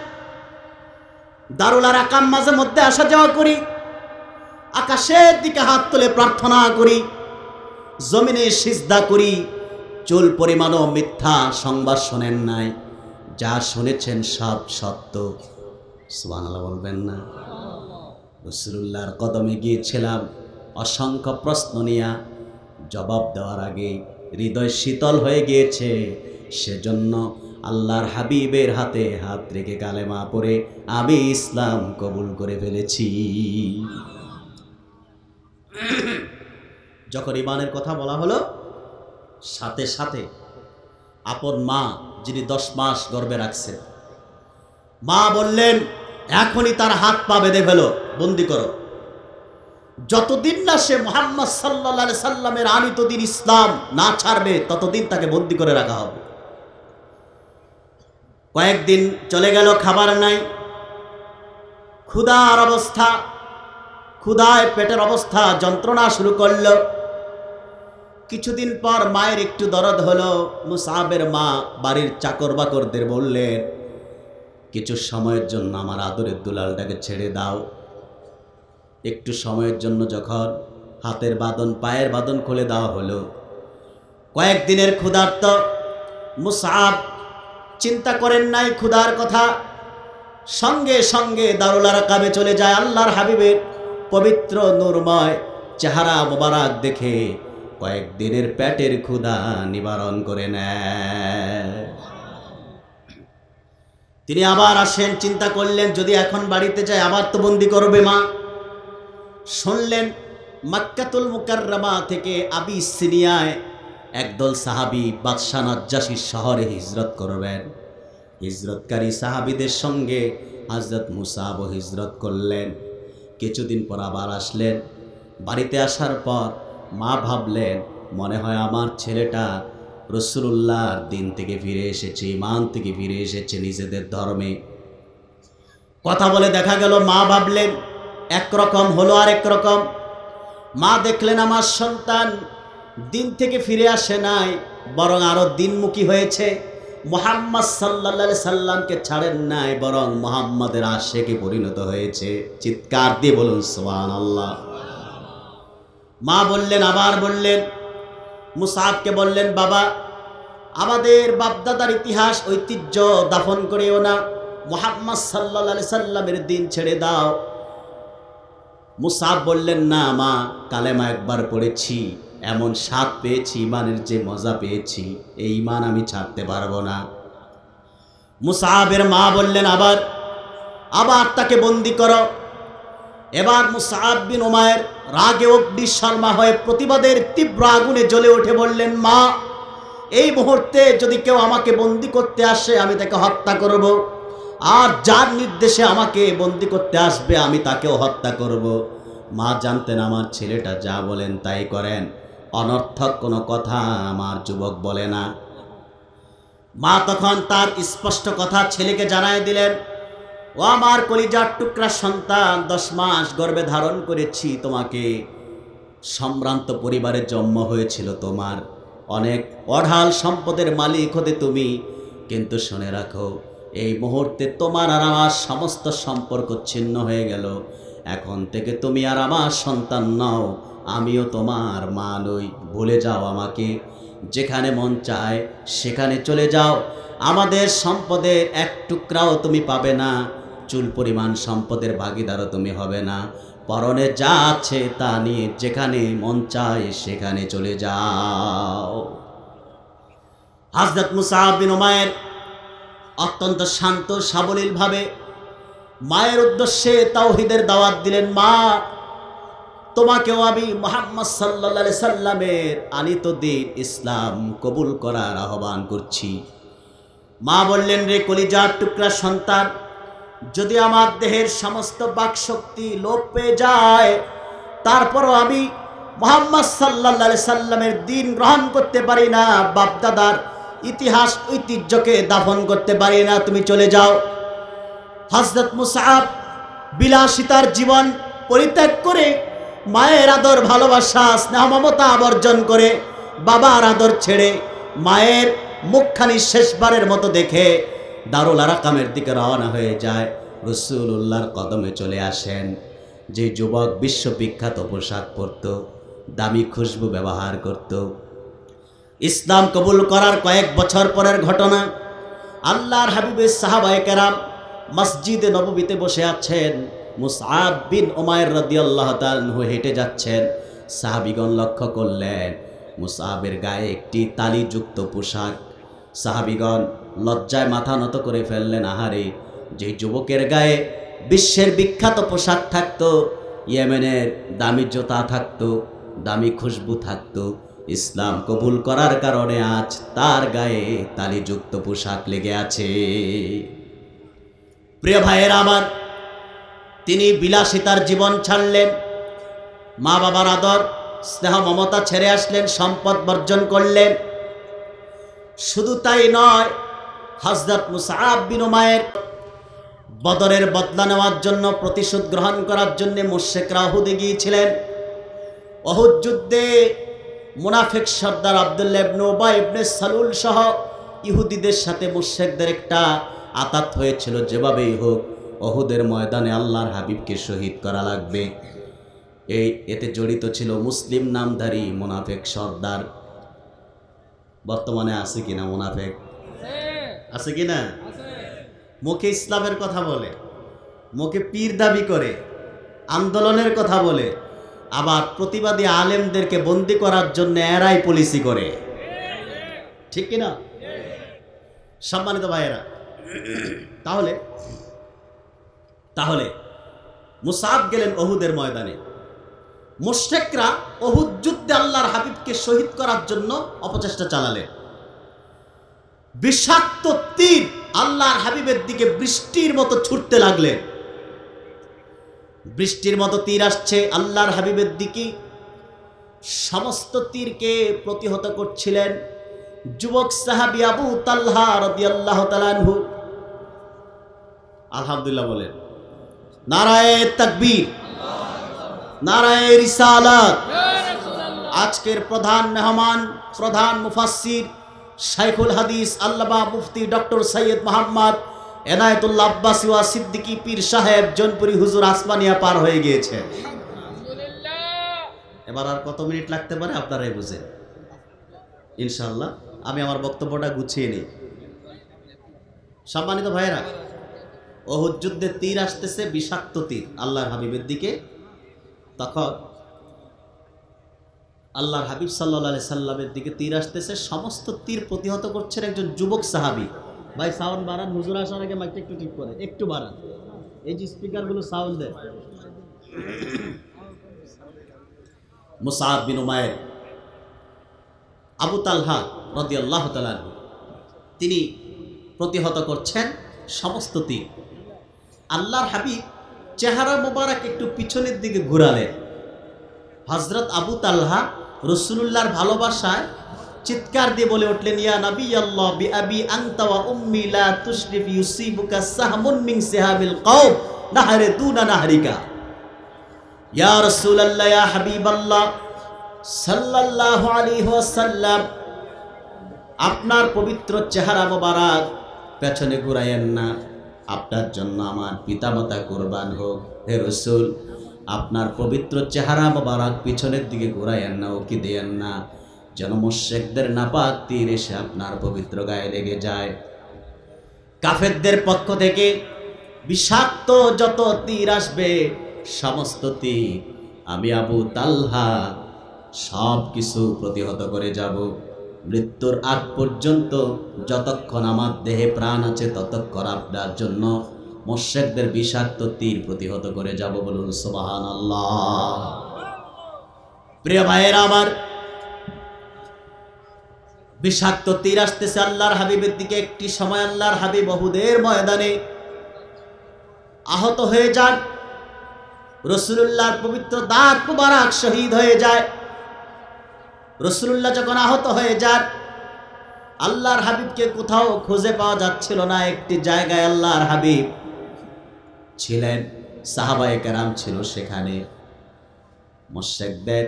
দারুলার আকাম মাঝে মধ্যে আসা যাওয়া করি, আকাশের দিকে হাত তুলে প্রার্থনা করি, জমিনে সিজদা করি, চুল পরিমাণও মিথ্যা সংবাদ শোনেন নাই। যা শুনেছেন সব সত্য। সুবহানাল্লাহ বলবেন না। রসুল্লাহর কদমে গিয়েছিলাম, অসংখ্য প্রশ্ন নিয়া জবাব দেওয়ার আগে হৃদয় শীতল হয়ে গিয়েছে। সেজন্য আল্লাহর হাবিবের হাতে হাত রেখে কালেমা পড়ে আমি ইসলাম কবুল করে ফেলেছি। যখন ইমানের কথা বলা হলো, সাথে সাথে আপন মা যিনি দশ মাস গর্বে রাখছেন। মা বললেন, এখনই তার হাত পা বেঁধে ফেলো, বন্দি করো। যতদিন না সে মোহাম্মদ সাল্লা সাল্লামের আনিত দিন ইসলাম না ছাড়বে, ততদিন তাকে বন্দি করে রাখা হবে। কয়েকদিন চলে গেল, খাবার নাই। ক্ষুধার অবস্থা, ক্ষুধায় পেটের অবস্থা, যন্ত্রণা শুরু করল। কিছুদিন পর মায়ের একটু দরদ হলো। মুসাবের মা বাড়ির চাকর বাকরদের বললেন, কিছু সময়ের জন্য আমার আদরের দুলালটাকে ছেড়ে দাও। একটু সময়ের জন্য যখন হাতের বাদন পায়ের বাদন খুলে দেওয়া হলো, কয়েকদিনের ক্ষুধার্ত মুসাব চিন্তা করেন নাই ক্ষুধার কথা। সঙ্গে সঙ্গে দারুলার কাবে চলে যায় আল্লাহর হাবিবের পবিত্র নূরময় চেহারা মোবারক দেখে কয়েকদিনের পেটের ক্ষুধা নিবারণ করে নেয়। তিনি আবার আসেন, চিন্তা করলেন, যদি এখন বাড়িতে যায়, আবার তো বন্দি করবে মা। শুনলেন, মাক্কাতুল মুকাররামা থেকে আবি সিনিয়ায় একদল সাহাবি বাদশাহ নজ্জাসির শহরে হিজরত করবেন। হিজরতকারী সাহাবিদের সঙ্গে হজরত মুসাব হিজরত করলেন। কিছুদিন পর আবার আসলেন। বাড়িতে আসার পর মা ভাবলেন, মনে হয় আমার ছেলেটা রসুল্লাহর দিন থেকে ফিরে এসেছে ইমান থেকে ফিরে এসেছে নিজেদের ধর্মে। কথা বলে দেখা গেল, মা ভাবলেন, একরকম হলো আর একরকম। মা দেখলেন, আমার সন্তান দিন থেকে ফিরে আসে নাই, বরং আরও দিনমুখী হয়েছে। মোহাম্মদ সাল্লা সাল্লামকে ছাড়েন নাই, বরং মোহাম্মদের আশেকে পরিণত হয়েছে। চিৎকার দিয়ে বলুন সোহান আল্লাহ মা বললেন, আবার বললেন। মুসাবকে বললেন, বাবা, আমাদের বাপদাদার ইতিহাস, ঐতিহ্য দাফন করেও না, মোহাম্মদ সাল্লা সাল্লামের দিন ছেড়ে দাও। মুসাব বললেন, না মা, কালেমা একবার পড়েছি, এমন স্বাদ পেয়েছি, ইমানের যে মজা পেয়েছি, এই ইমান আমি ছাড়তে পারব না। মুসাবের মা বললেন, আবার আবার তাকে বন্দি করো। এবার মুসাব বিন ওমায়ের রাগে অগ্নি শর্মা হয়ে প্রতিবাদের তীব্র আগুনে জ্বলে উঠে বললেন, মা, এই মুহূর্তে যদি কেউ আমাকে বন্দি করতে আসে, আমি তাকে হত্যা করব। আর যার নির্দেশে আমাকে বন্দি করতে আসবে, আমি তাকেও হত্যা করব। মা জানতেন আমার ছেলেটা যা বলেন তাই করেন। অনর্থক কোনো কথা আমার যুবক বলে না। মা তখন তার স্পষ্ট কথা ছেলেকে জানায় দিলেন ও আমার কলিজার টুকরা সন্তান, দশ মাস গর্ভে ধারণ করেছি তোমাকে। সম্ভ্রান্ত পরিবারে জন্ম হয়েছিল তোমার। অনেক অঢাল সম্পদের মালিক হতে তুমি। কিন্তু শুনে রাখো, এই মুহূর্তে তোমার আর আমার সমস্ত সম্পর্ক ছিন্ন হয়ে গেল। এখন থেকে তুমি আর আমার সন্তান নাও, আমিও তোমার মা নই। ভুলে যাও আমাকে। যেখানে মন চায় সেখানে চলে যাও। আমাদের সম্পদের এক টুকরাও তুমি পাবে না। চুল পরিমাণ সম্পদের ভাগিদারও তুমি হবে না। পরনে যা আছে তা নিয়ে যেখানে মন চায় সেখানে চলে যাও। হাজরত মুসাহাব বিন ওমায়ের অত্যন্ত শান্ত, সাবলীলভাবে মায়ের উদ্দেশ্যে তাওহিদের দাওয়াত দিলেন, মা, তোমাকেও আমি মোহাম্মদ সাল্লা সাল্লামের আনিত দিন ইসলাম কবুল করার আহ্বান করছি। মা বললেন, রে কলিজার টুকরা সন্তান যদি আমার দেহের সমস্ত বাকশক্তি লোপ পেয়ে যায়, তারপরও আমি মোহাম্মদ সাল্লা সাল্লামের দিন গ্রহণ করতে পারি না, বাপদাদার ইতিহাস, ঐতিহ্যকে দাফন করতে পারি না, তুমি চলে যাও। হজরত মুসাব বিলাসিতার জীবন পরিত্যাগ করে, মায়ের আদর, ভালোবাসা, স্নেহ, মমতা আবর্জন করে, বাবার আদর ছেড়ে মায়ের মুখখানি শেষবারের মতো দেখে দারুল আরাকামের দিকে রওনা হয়ে যায়। রসুল্লাহর কদমে চলে আসেন। যে যুবক বিশ্ববিখ্যাত পোশাক পরত, দামি খুশবু ব্যবহার করত। ইসলাম কবুল করার কয়েক বছর পরের ঘটনা, আল্লাহর হাবিবের সাহাবায়ে কেরাম মসজিদে নববীতে বসে আছেন। মুসআব বিন ওমায়ের রাদিয়াল্লাহু তাআলা হেঁটে যাচ্ছেন। সাহাবীগণ লক্ষ্য করলেন, মুসআবের গায়ে একটি তালিযুক্ত পোশাক। সাহাবীগণ লজ্জায় মাথা নত করে ফেললেন আহারে। যে যুবকের গায়ে বিশ্বের বিখ্যাত পোশাক থাকতো, ইয়েমেনের দামি জোতা থাকতো, দামি খুশবু থাকতো, ইসলাম কবুল করার কারণে আজ তার গায়ে তালিযুক্ত পোশাক লেগে আছে। প্রিয় ভাইয়ের আমার, তিনি বিলাসিতার জীবন ছাড়লেন মা বাবার আদর, স্নেহ, মমতা ছেড়ে আসলেন, সম্পদ বর্জন করলেন। শুধু তাই নয় হজরত মুসাব বিনুমায়ের বদরের বদলা নেওয়ার জন্য প্রতিশোধ গ্রহণ করার জন্য মুশেকরা হুদে গিয়েছিলেন। অহুদ যুদ্ধে মুনাফিক সর্দার আবদুল্লাহ ইবনে উবাই ইবনে সালুল সহ ইহুদিদের সাথে মুশেকদের একটা আতাত হয়েছিল, যেভাবেই হোক অহুদের ময়দানে আল্লাহর হাবিবকে শহীদ করা লাগবে। এই এতে জড়িত ছিল মুসলিম নামধারী মুনাফেক সর্দার। বর্তমানে আছে কিনা মুনাফেক? আছে কি না? মুখে ইসলামের কথা বলে, মুখে পীর দাবি করে, আন্দোলনের কথা বলে, আবার প্রতিবাদী আলেমদেরকে বন্দি করার জন্য এরাই পলিসি করে। ঠিক কিনা সম্মানিত ভাইয়েরা, তাহলে তাহলে মুসাদ গেলেন অহুদের ময়দানে। মুশেকরা অহুদ যুদ্ধে আল্লাহর হাবিবকে শহীদ করার জন্য অপচেষ্টা চালালেন। বিষাক্ত তীর আল্লাহর হাবিবের দিকে বৃষ্টির মতো ছুটতে লাগলেন বৃষ্টির মতো তীর আসছে আল্লাহর হাবিবের দিকে। সমস্ত তীরকে প্রতিহত করছিলেন যুবক সাহাবি আবু রদিয়াল্লাহ তালানহু আলহামদুলিল্লাহ বলেন, নারায় তাকবীর, নারায় আজকের প্রধান মেহমান, প্রধান মুফাসসির শাইখুল হাদিস আল্লামা মুফতি ডক্টর সৈয়দ মোহাম্মদ এনায়েতুল্লাহ আব্বাসি ওয়া সিদ্দিকী পীর সাহেব জনপুরি হুজুর আসমানিয়া পার হয়ে গিয়েছে। এবার আর কত মিনিট লাগতে পারে আপনারাই বুঝেন। ইনশাল্লাহ আমি আমার বক্তব্যটা গুছিয়ে নিই। সম্মানিত ভাইয়েরা অহুদ যুদ্ধে তীর আসতেছে বিষাক্ত তীর আল্লাহর হাবিবের দিকে। তখন আল্লাহর হাবিব সাল্লা সাল্লামের দিকে তীর আসতেছে, সমস্ত তীর প্রতিহত করছেন একজন যুবক সাহাবি। ভাই সাউন্ড বাড়ান, হুজুর আসার আগে মাইকটা একটু ঠিক করে, একটু বাড়ান। এই যে স্পিকারগুলো সাউন্ড দেয় মুসাদ বিন আবু তালহা রদি আল্লাহ তিনি প্রতিহত করছেন সমস্ত তীর। আল্লাহর হাবিব চেহারা মোবারক একটু পিছনের দিকে ঘুরালেন। হজরত আবু তালহা রসুলুল্লাহর ভালোবাসায় চিৎকার দিয়ে বলে উঠলেন, ইয়া হাবিবাল্লাহ আপনার পবিত্র চেহারা মোবারক পেছনে ঘুরাইয়েন না। আপনার জন্য আমার পিতামাতা কোরবান হোক। হে রসুল আপনার পবিত্র চেহারা মোবারক পিছনের দিকে ঘুরাইয়েন না ওকে দেন না। যেন মোশেকদের নাপাক তীর এসে আপনার পবিত্র গায়ে লেগে যায়। কাফেরদের পক্ষ থেকে বিষাক্ত যত তীর আসবে, সমস্ত তীর আমি আবু তালহা সব কিছু প্রতিহত করে যাব। মৃত্যুর আগ পর্যন্ত যতক্ষণ আমার দেহে প্রাণ আছে ততক্ষণ আপনার জন্য মোশেকদের বিষাক্ত তীর প্রতিহত করে যাব বলুন সোবাহান আল্লাহ প্রিয় ভাইয়েরা আমার, বিষাক্ত তীর আসতেছে আল্লাহর হাবিবের দিকে। একটি সময় আল্লাহর হাবিব বহুদের ময়দানে আহত হয়ে যান। রসুল্লাহর পবিত্র দাঁত মুবারক শহীদ হয়ে যায়। রসুল্লাহ যখন আহত হয়ে যান, আল্লাহর হাবিবকে কোথাও খুঁজে পাওয়া যাচ্ছিল না। একটি জায়গায় আল্লাহর হাবিব ছিলেন, সাহাবায়ে কেরাম ছিল সেখানে। মোশেকদের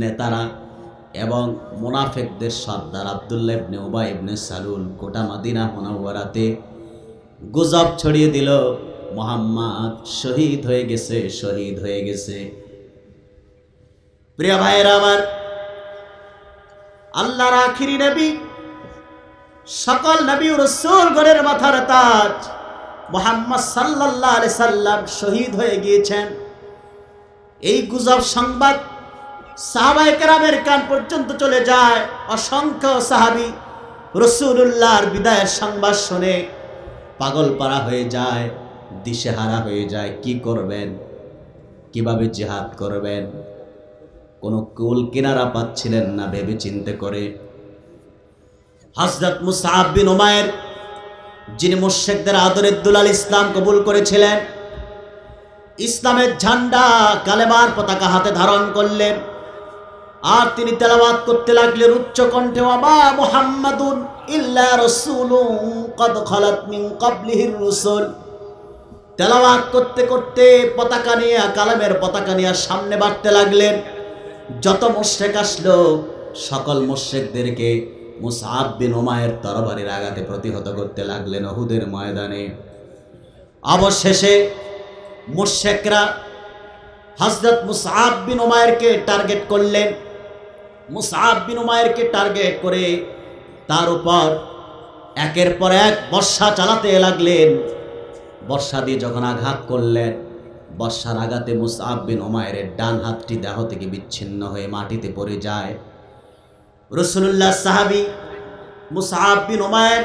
নেতারা এবং মোনাফেকদের সর্দার আবদুল্লাহ ইবনে উবা ইবনে সালুল গোটা মাদিনা মোনাওয়ারাতে গুজব ছড়িয়ে দিল। মোহাম্মদ শহীদ হয়ে গেছে, শহীদ হয়ে গেছে। প্রিয় ভাইয়েরা আমার, আল্লাহর আখিরি নবী, সকল নবী রসুল গণের মাথার তাজ। মোহাম্মদ সাল্লাল্লাহ আলি সাল্লাম শহীদ হয়ে গিয়েছেন। এই গুজব সংবাদ সাহাবাই কেরামের কান পর্যন্ত চলে যায়। অসংখ্য সাহাবি রসুল্লাহর বিদায়ের সংবাদ শুনে পাগল পাড়া হয়ে যায়, দিশেহারা হয়ে যায়। কি করবেন? কীভাবে জেহাদ করবেন? কোনো কুল কিনারা পাচ্ছিলেন না ভেবে চিন্তে করে। হজরত মুসাহাব বিন ওমায়ের যিনি মুর্শেকদের আদরের দুলাল ইসলাম কবুল করেছিলেন, ইসলামের ঝান্ডা কালেমার পতাকা হাতে ধারণ করলেন। আর তিনি তেলাওয়াত করতে লাগলেন উচ্চ কণ্ঠে মুহাম্মাদুন ইল্লা কদ খালাত করতে করতে পতাকা নিয়ে, কালামের পতাকা নিয়ে সামনে বাড়তে লাগলেন। যত মুশরিক আসলো, সকল মুশরিকদেরকে মুসআব বিন উমায়ের তরবারির আঘাতে প্রতিহত করতে লাগলেন ওহুদের ময়দানে। অবশেষে মুশরিকরা হযরত মুসআব বিন উমায়েরকে টার্গেট করলেন। মুসআব বিন উমায়েরকে টার্গেট করে তার উপর একের পর এক বর্ষা চালাতে লাগলেন। বর্ষা দিয়ে যখন আঘাত করলেন, বর্ষার আঘাতে মুসআব বিন ওমায়ের ডান হাতটি দেহ থেকে বিচ্ছিন্ন হয়ে মাটিতে পড়ে যায়। রসুল্লাহ সাহাবি মুসআব বিন ওমায়ের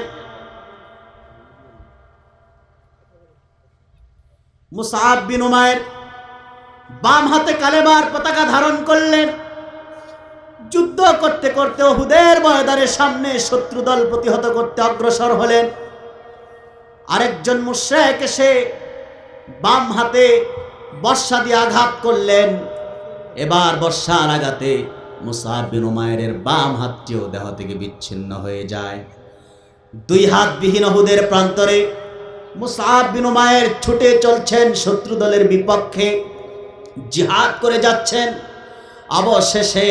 মুসআব বিন ওমায়ের বাম হাতে কালেবার পতাকা ধারণ করলেন। যুদ্ধ করতে করতে ওহুদের ময়দানের সামনে শত্রু দল প্রতিহত করতে অগ্রসর হলেন। আরেকজন মুশ্রেক এসে বাম হাতে বর্ষা দিয়ে আঘাত করলেন। এবার বর্ষার আঘাতে মুসাব বিন উমায়ের বাম হাতটিও দেহ থেকে বিচ্ছিন্ন হয়ে যায়। দুই হাত বিহীন হুদের প্রান্তরে মুসাব বিন উমায়ের ছুটে চলছেন শত্রু দলের বিপক্ষে। জিহাদ করে যাচ্ছেন। অবশেষে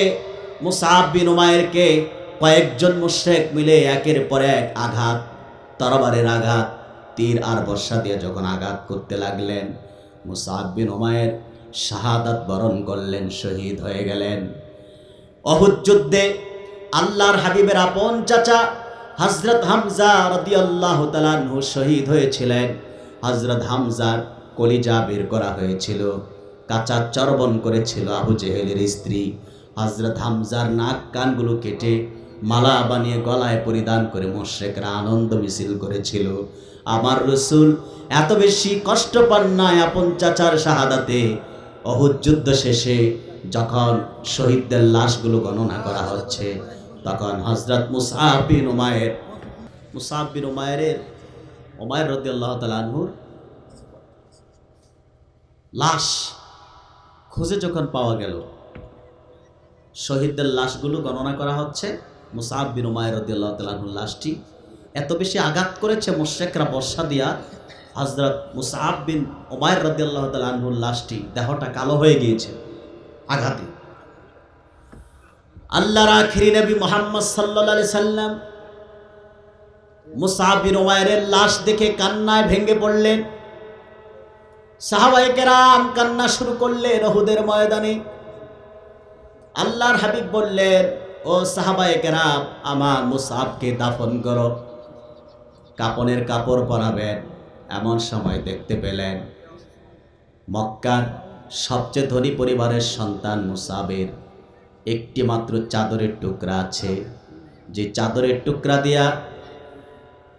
মুসাব বিন উমায়েরকে কয়েকজন মুশ্রেক মিলে একের পর এক আঘাত, তরবারের আঘাত, তীর আর বর্ষা দিয়ে যখন আঘাত করতে লাগলেন, মুসাব বিন উমায়ের শাহাদাত বরণ করলেন, শহীদ হয়ে গেলেন। অহুদ যুদ্ধে আল্লাহর হাবিবের আপন চাচা হজরত হামজা রদি আল্লাহ তালানহু শহীদ হয়েছিলেন। হজরত হামজার কলিজা বের করা হয়েছিল, কাঁচা চর্বণ করেছিল আবু জেহেলের স্ত্রী। হজরত হামজার নাক কানগুলো কেটে মালা বানিয়ে গলায় পরিধান করে মোশেকরা আনন্দ মিছিল করেছিল। আমার রসুল এত বেশি কষ্ট পান নাই আপন চাচার শাহাদাতে। অহুদ যুদ্ধ শেষে যখন শহীদদের লাশগুলো গণনা করা হচ্ছে, তখন হজরত মুসাহ বিন উমায়ের মুসাহ বিন উমায়ের উমায়ের রদি আল্লাহ তালানহুর লাশ খুঁজে যখন পাওয়া গেল, শহীদদের লাশগুলো গণনা করা হচ্ছে, মুসাব বিন রদিয়াল্লাহ তালাহুর লাশটি এত বেশি আঘাত করেছে মোশেকরা বর্ষা দিয়া হজরত বিন ওমায়ের রদিয়াল্লাহ তালাহুর লাশটি দেহটা কালো হয়ে গিয়েছে। আঘাতে। আল্লাহর আখিরি নবী মোহাম্মদ সাল্লা সাল্লাম মুসাব বিন ওমায়ের লাশ দেখে কান্নায় ভেঙে পড়লেন। সাহাবায়ে কেরাম কান্না শুরু করলেন রহুদের ময়দানে। আল্লাহর হাবিব বললেন, ও সাহাবায়ে কেরাম, আমার মুসাবকে দাফন করো। কাপনের কাপড় পরাবেন, এমন সময় দেখতে পেলেন মক্কার সবচেয়ে ধনী পরিবারের সন্তান মুসাবের একটি মাত্র চাদরের টুকরা আছে। যে চাদরের টুকরা দিয়া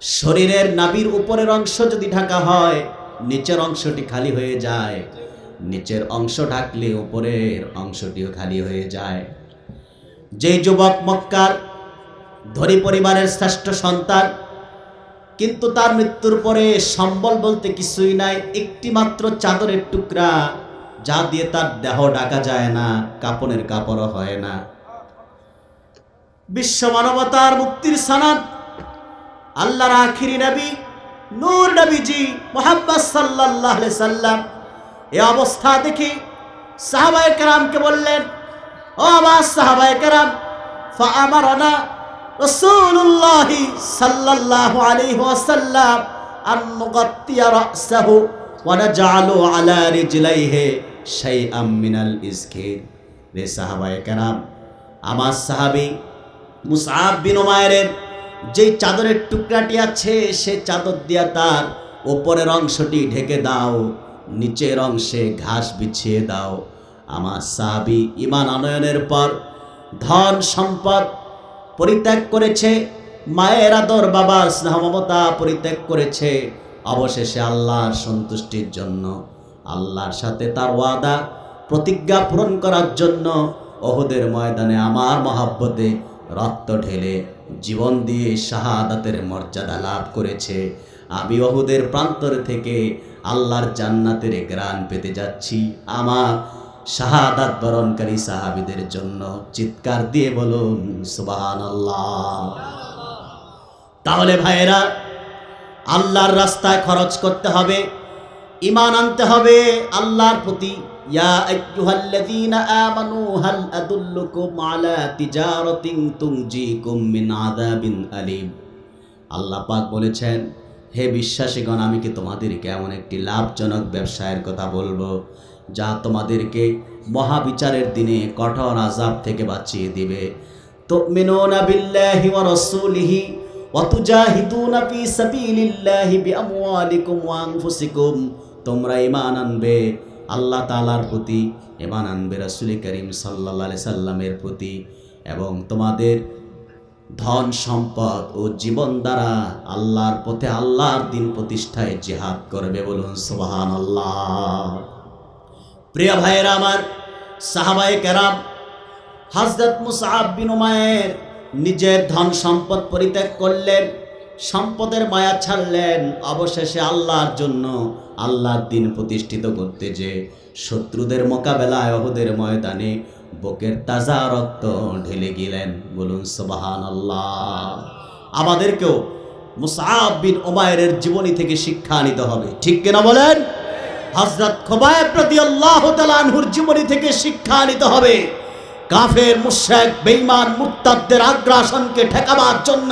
শরীরের নাবির উপরের অংশ যদি ঢাকা হয়, নিচের অংশটি খালি হয়ে যায়। নিচের অংশ ঢাকলে উপরের অংশটিও খালি হয়ে যায়। যেই যুবক মক্কার ধনী পরিবারের শ্রেষ্ঠ সন্তান, কিন্তু তার মৃত্যুর পরে সম্বল বলতে কিছুই নাই একটি মাত্র চাদরের টুকরা যা দিয়ে তার দেহ ডাকা যায় না, কাপনের কাপড়ও হয় না। বিশ্ব মানবতার মুক্তির সানাদ, আল্লাহর আখিরি নবী, নূর নবীজি মোহাম্মদ আলাইহি সাল্লাম এ অবস্থা দেখি সাহাবায়ে কেরামকে বললেন, ও আমার সাহাবায়ে কেরাম, ফাআমারানা রাসূলুল্লাহ সাল্লাল্লাহু আলাইহি ওয়াসাল্লাম আন নুগাত্তিয়া রাসাহু ওয়া নাজআলু আলা রিজলাইহি। শাইআম মিনাল ইসকির রে সাহাবায়ে কেরাম, আমার সাহাবী মুসআব বিন উমায়ের যে চাদরের টুকরাটি আছে, সে চাদর দিয়া তার ওপরের অংশটি ঢেকে দাও, নিচের অংশে ঘাস বিছিয়ে দাও। আমার সাহাবি ইমান আনয়নের পর ধন সম্পদ পরিত্যাগ করেছে, মায়ের আদর, বাবার স্নেহ মমতা পরিত্যাগ করেছে। অবশেষে আল্লাহর সন্তুষ্টির জন্য আল্লাহর সাথে তার ওয়াদা, প্রতিজ্ঞা পূরণ করার জন্য ওহুদের ময়দানে আমার মহাব্বতে রক্ত ঢেলে জীবন দিয়ে শাহাদাতের মর্যাদা লাভ করেছে। আমি ওহুদের প্রান্তর থেকে আল্লাহর জান্নাতের গ্রাণ পেতে যাচ্ছি। আমার শাহাদাত বরণকারী সাহাবিদের জন্য চিৎকার দিয়ে বলুন, সুবহানাল্লাহ। তাহলে ভাইয়েরা, আল্লাহর রাস্তায় খরচ করতে হবে। ইমান আনতে হবে আল্লাহর প্রতি। ইয়া আইয়ুহাল্লাযীনা আমানু হাল আদুল্লুকুম আলা বলেছেন, হে বিশ্বাসীগণ, আমি কি তোমাদেরকে এমন একটি লাভজনক ব্যবসায়ের কথা বলব যা তোমাদেরকে মহাবিচারের দিনে কঠোর আজাব থেকে বাঁচিয়ে দিবে? তুমিনুনা বিল্লাহি ওয়া তোমরা ইমান আনবে, আল্লাহ তালার প্রতি ইমান আনবে, রাসূল করিম আলাইহি সাল্লামের প্রতি এবং তোমাদের ধন সম্পদ ও জীবন দ্বারা আল্লাহর পথে আল্লাহর দিন প্রতিষ্ঠায় জিহাদ করবে বলুন সোহান আল্লাহ প্রিয় ভাইয়েরা আমার, সাহাবায়ে কেরাম হজরত মুসাহাব বিনুমায়ের নিজের ধন সম্পদ পরিত্যাগ করলেন, সম্পদের মায়া ছাড়লেন, অবশেষে আল্লাহর জন্য আল্লাহর দিন প্রতিষ্ঠিত করতে যে শত্রুদের মোকাবেলায় অহুদের ময়দানে বুকের তাজা রক্ত ঢেলে গেলেন। বলুন সোবাহান আল্লাহ আমাদেরকেও মুসাহাব বিন ওমায়ের জীবনী থেকে শিক্ষা নিতে হবে। ঠিক কিনা বলেন? হজরত খোবায় প্রতি আল্লাহ তালানহুর জীবনী থেকে শিক্ষা নিতে হবে। কাফের মুশেক বেইমান মুক্তাদের আগ্রাসনকে ঠেকাবার জন্য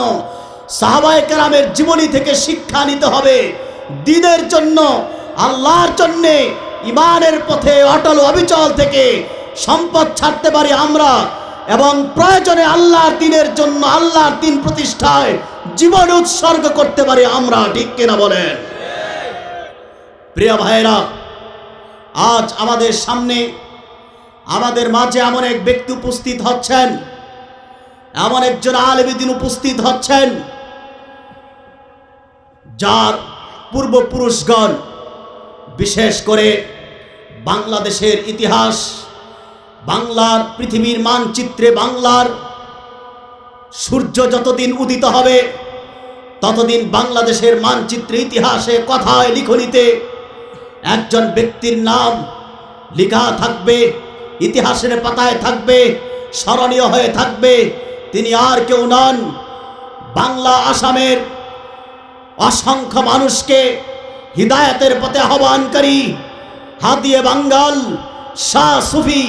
সাহাবায়ে কেরামের জীবনী থেকে শিক্ষা নিতে হবে। দিনের জন্য আল্লাহর জন্যে ইমানের পথে অটল অবিচল থেকে সম্পদ ছাড়তে পারি আমরা এবং প্রয়োজনে আল্লাহর দিনের জন্য আল্লাহর দিন প্রতিষ্ঠায় জীবন উৎসর্গ করতে পারি আমরা, ঠিক কিনা বলেন? প্রিয় ভাইরা আজ আমাদের সামনে আমাদের মাঝে এমন এক ব্যক্তি উপস্থিত হচ্ছেন, এমন একজন আলবিদিন উপস্থিত হচ্ছেন, যার পূর্বপুরুষগণ বিশেষ করে বাংলাদেশের ইতিহাস, বাংলার পৃথিবীর মানচিত্রে বাংলার সূর্য যতদিন উদিত হবে, ততদিন বাংলাদেশের মানচিত্রে ইতিহাসে কথায় লিখনিতে একজন ব্যক্তির নাম লেখা থাকবে, ইতিহাসের পাতায় থাকবে, স্মরণীয় হয়ে থাকবে। তিনি আর কেউ নন। বাংলা আসামের অসংখ্য মানুষকে হৃদায়তের পথে আহ্বানকারী হাতিয়ে বাঙ্গাল, শাহ সুফি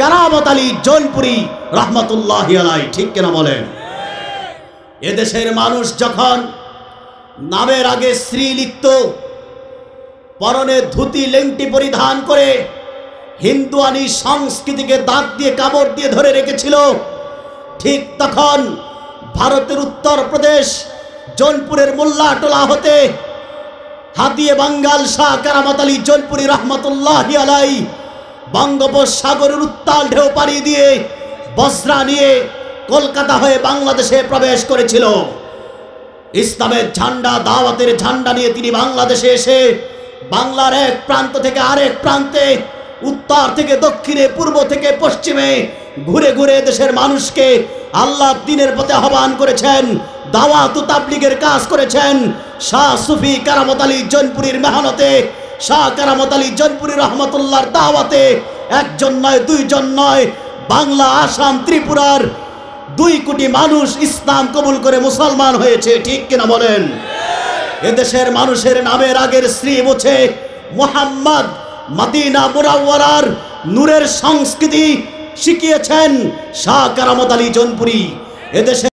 কারামত আলী জৈনপুরি রহমতুল্লাহ ঠিক কেনা বলেন? এদেশের মানুষ যখন নামের আগে শ্রী লিখত পরনে ধুতি, লেংটি পরিধান করে হিন্দুয়ানি সংস্কৃতিকে দাঁত দিয়ে কামড় দিয়ে ধরে রেখেছিল, ঠিক তখন ভারতের উত্তরপ্রদেশ জৌনপুরের মোল্লাটোলা হতে হাতিয়ে বাঙ্গাল শাহ কারামত আলী জৌনপুরি রহমতুল্লাহ আলাই বঙ্গোপসাগরের উত্তাল ঢেউ পাড়িয়ে দিয়ে বসরা নিয়ে কলকাতা হয়ে বাংলাদেশে প্রবেশ করেছিল। ইসলামের ঝান্ডা, দাওয়াতের ঝান্ডা নিয়ে তিনি বাংলাদেশে এসে বাংলার এক প্রান্ত থেকে আরেক প্রান্তে উত্তর থেকে দক্ষিণে, পূর্ব থেকে পশ্চিমে ঘুরে ঘুরে দেশের মানুষকে আল্লাহ দিনের পথে আহ্বান করেছেন, দাওয়াত তাবলিগের কাজ করেছেন। শাহ সুফি কারামত আলী জৈনপুরীর মেহনতে, শাহ কারামত আলী জৈনপুরী রহমতুল্লাহর দাওয়াতে একজন নয়, দুইজন নয়, বাংলা, আসাম, ত্রিপুরার দুই কোটি মানুষ ইসলাম কবুল করে মুসলমান হয়েছে, ঠিক কিনা বলেন? এদেশের মানুষের নামের আগের স্ত্রী মুছে মোহাম্মদ মাদিনা মুরাওয়ারার নূরের সংস্কৃতি শিখিয়েছেন শাহ কারামত আলী জনপুরি। এদেশে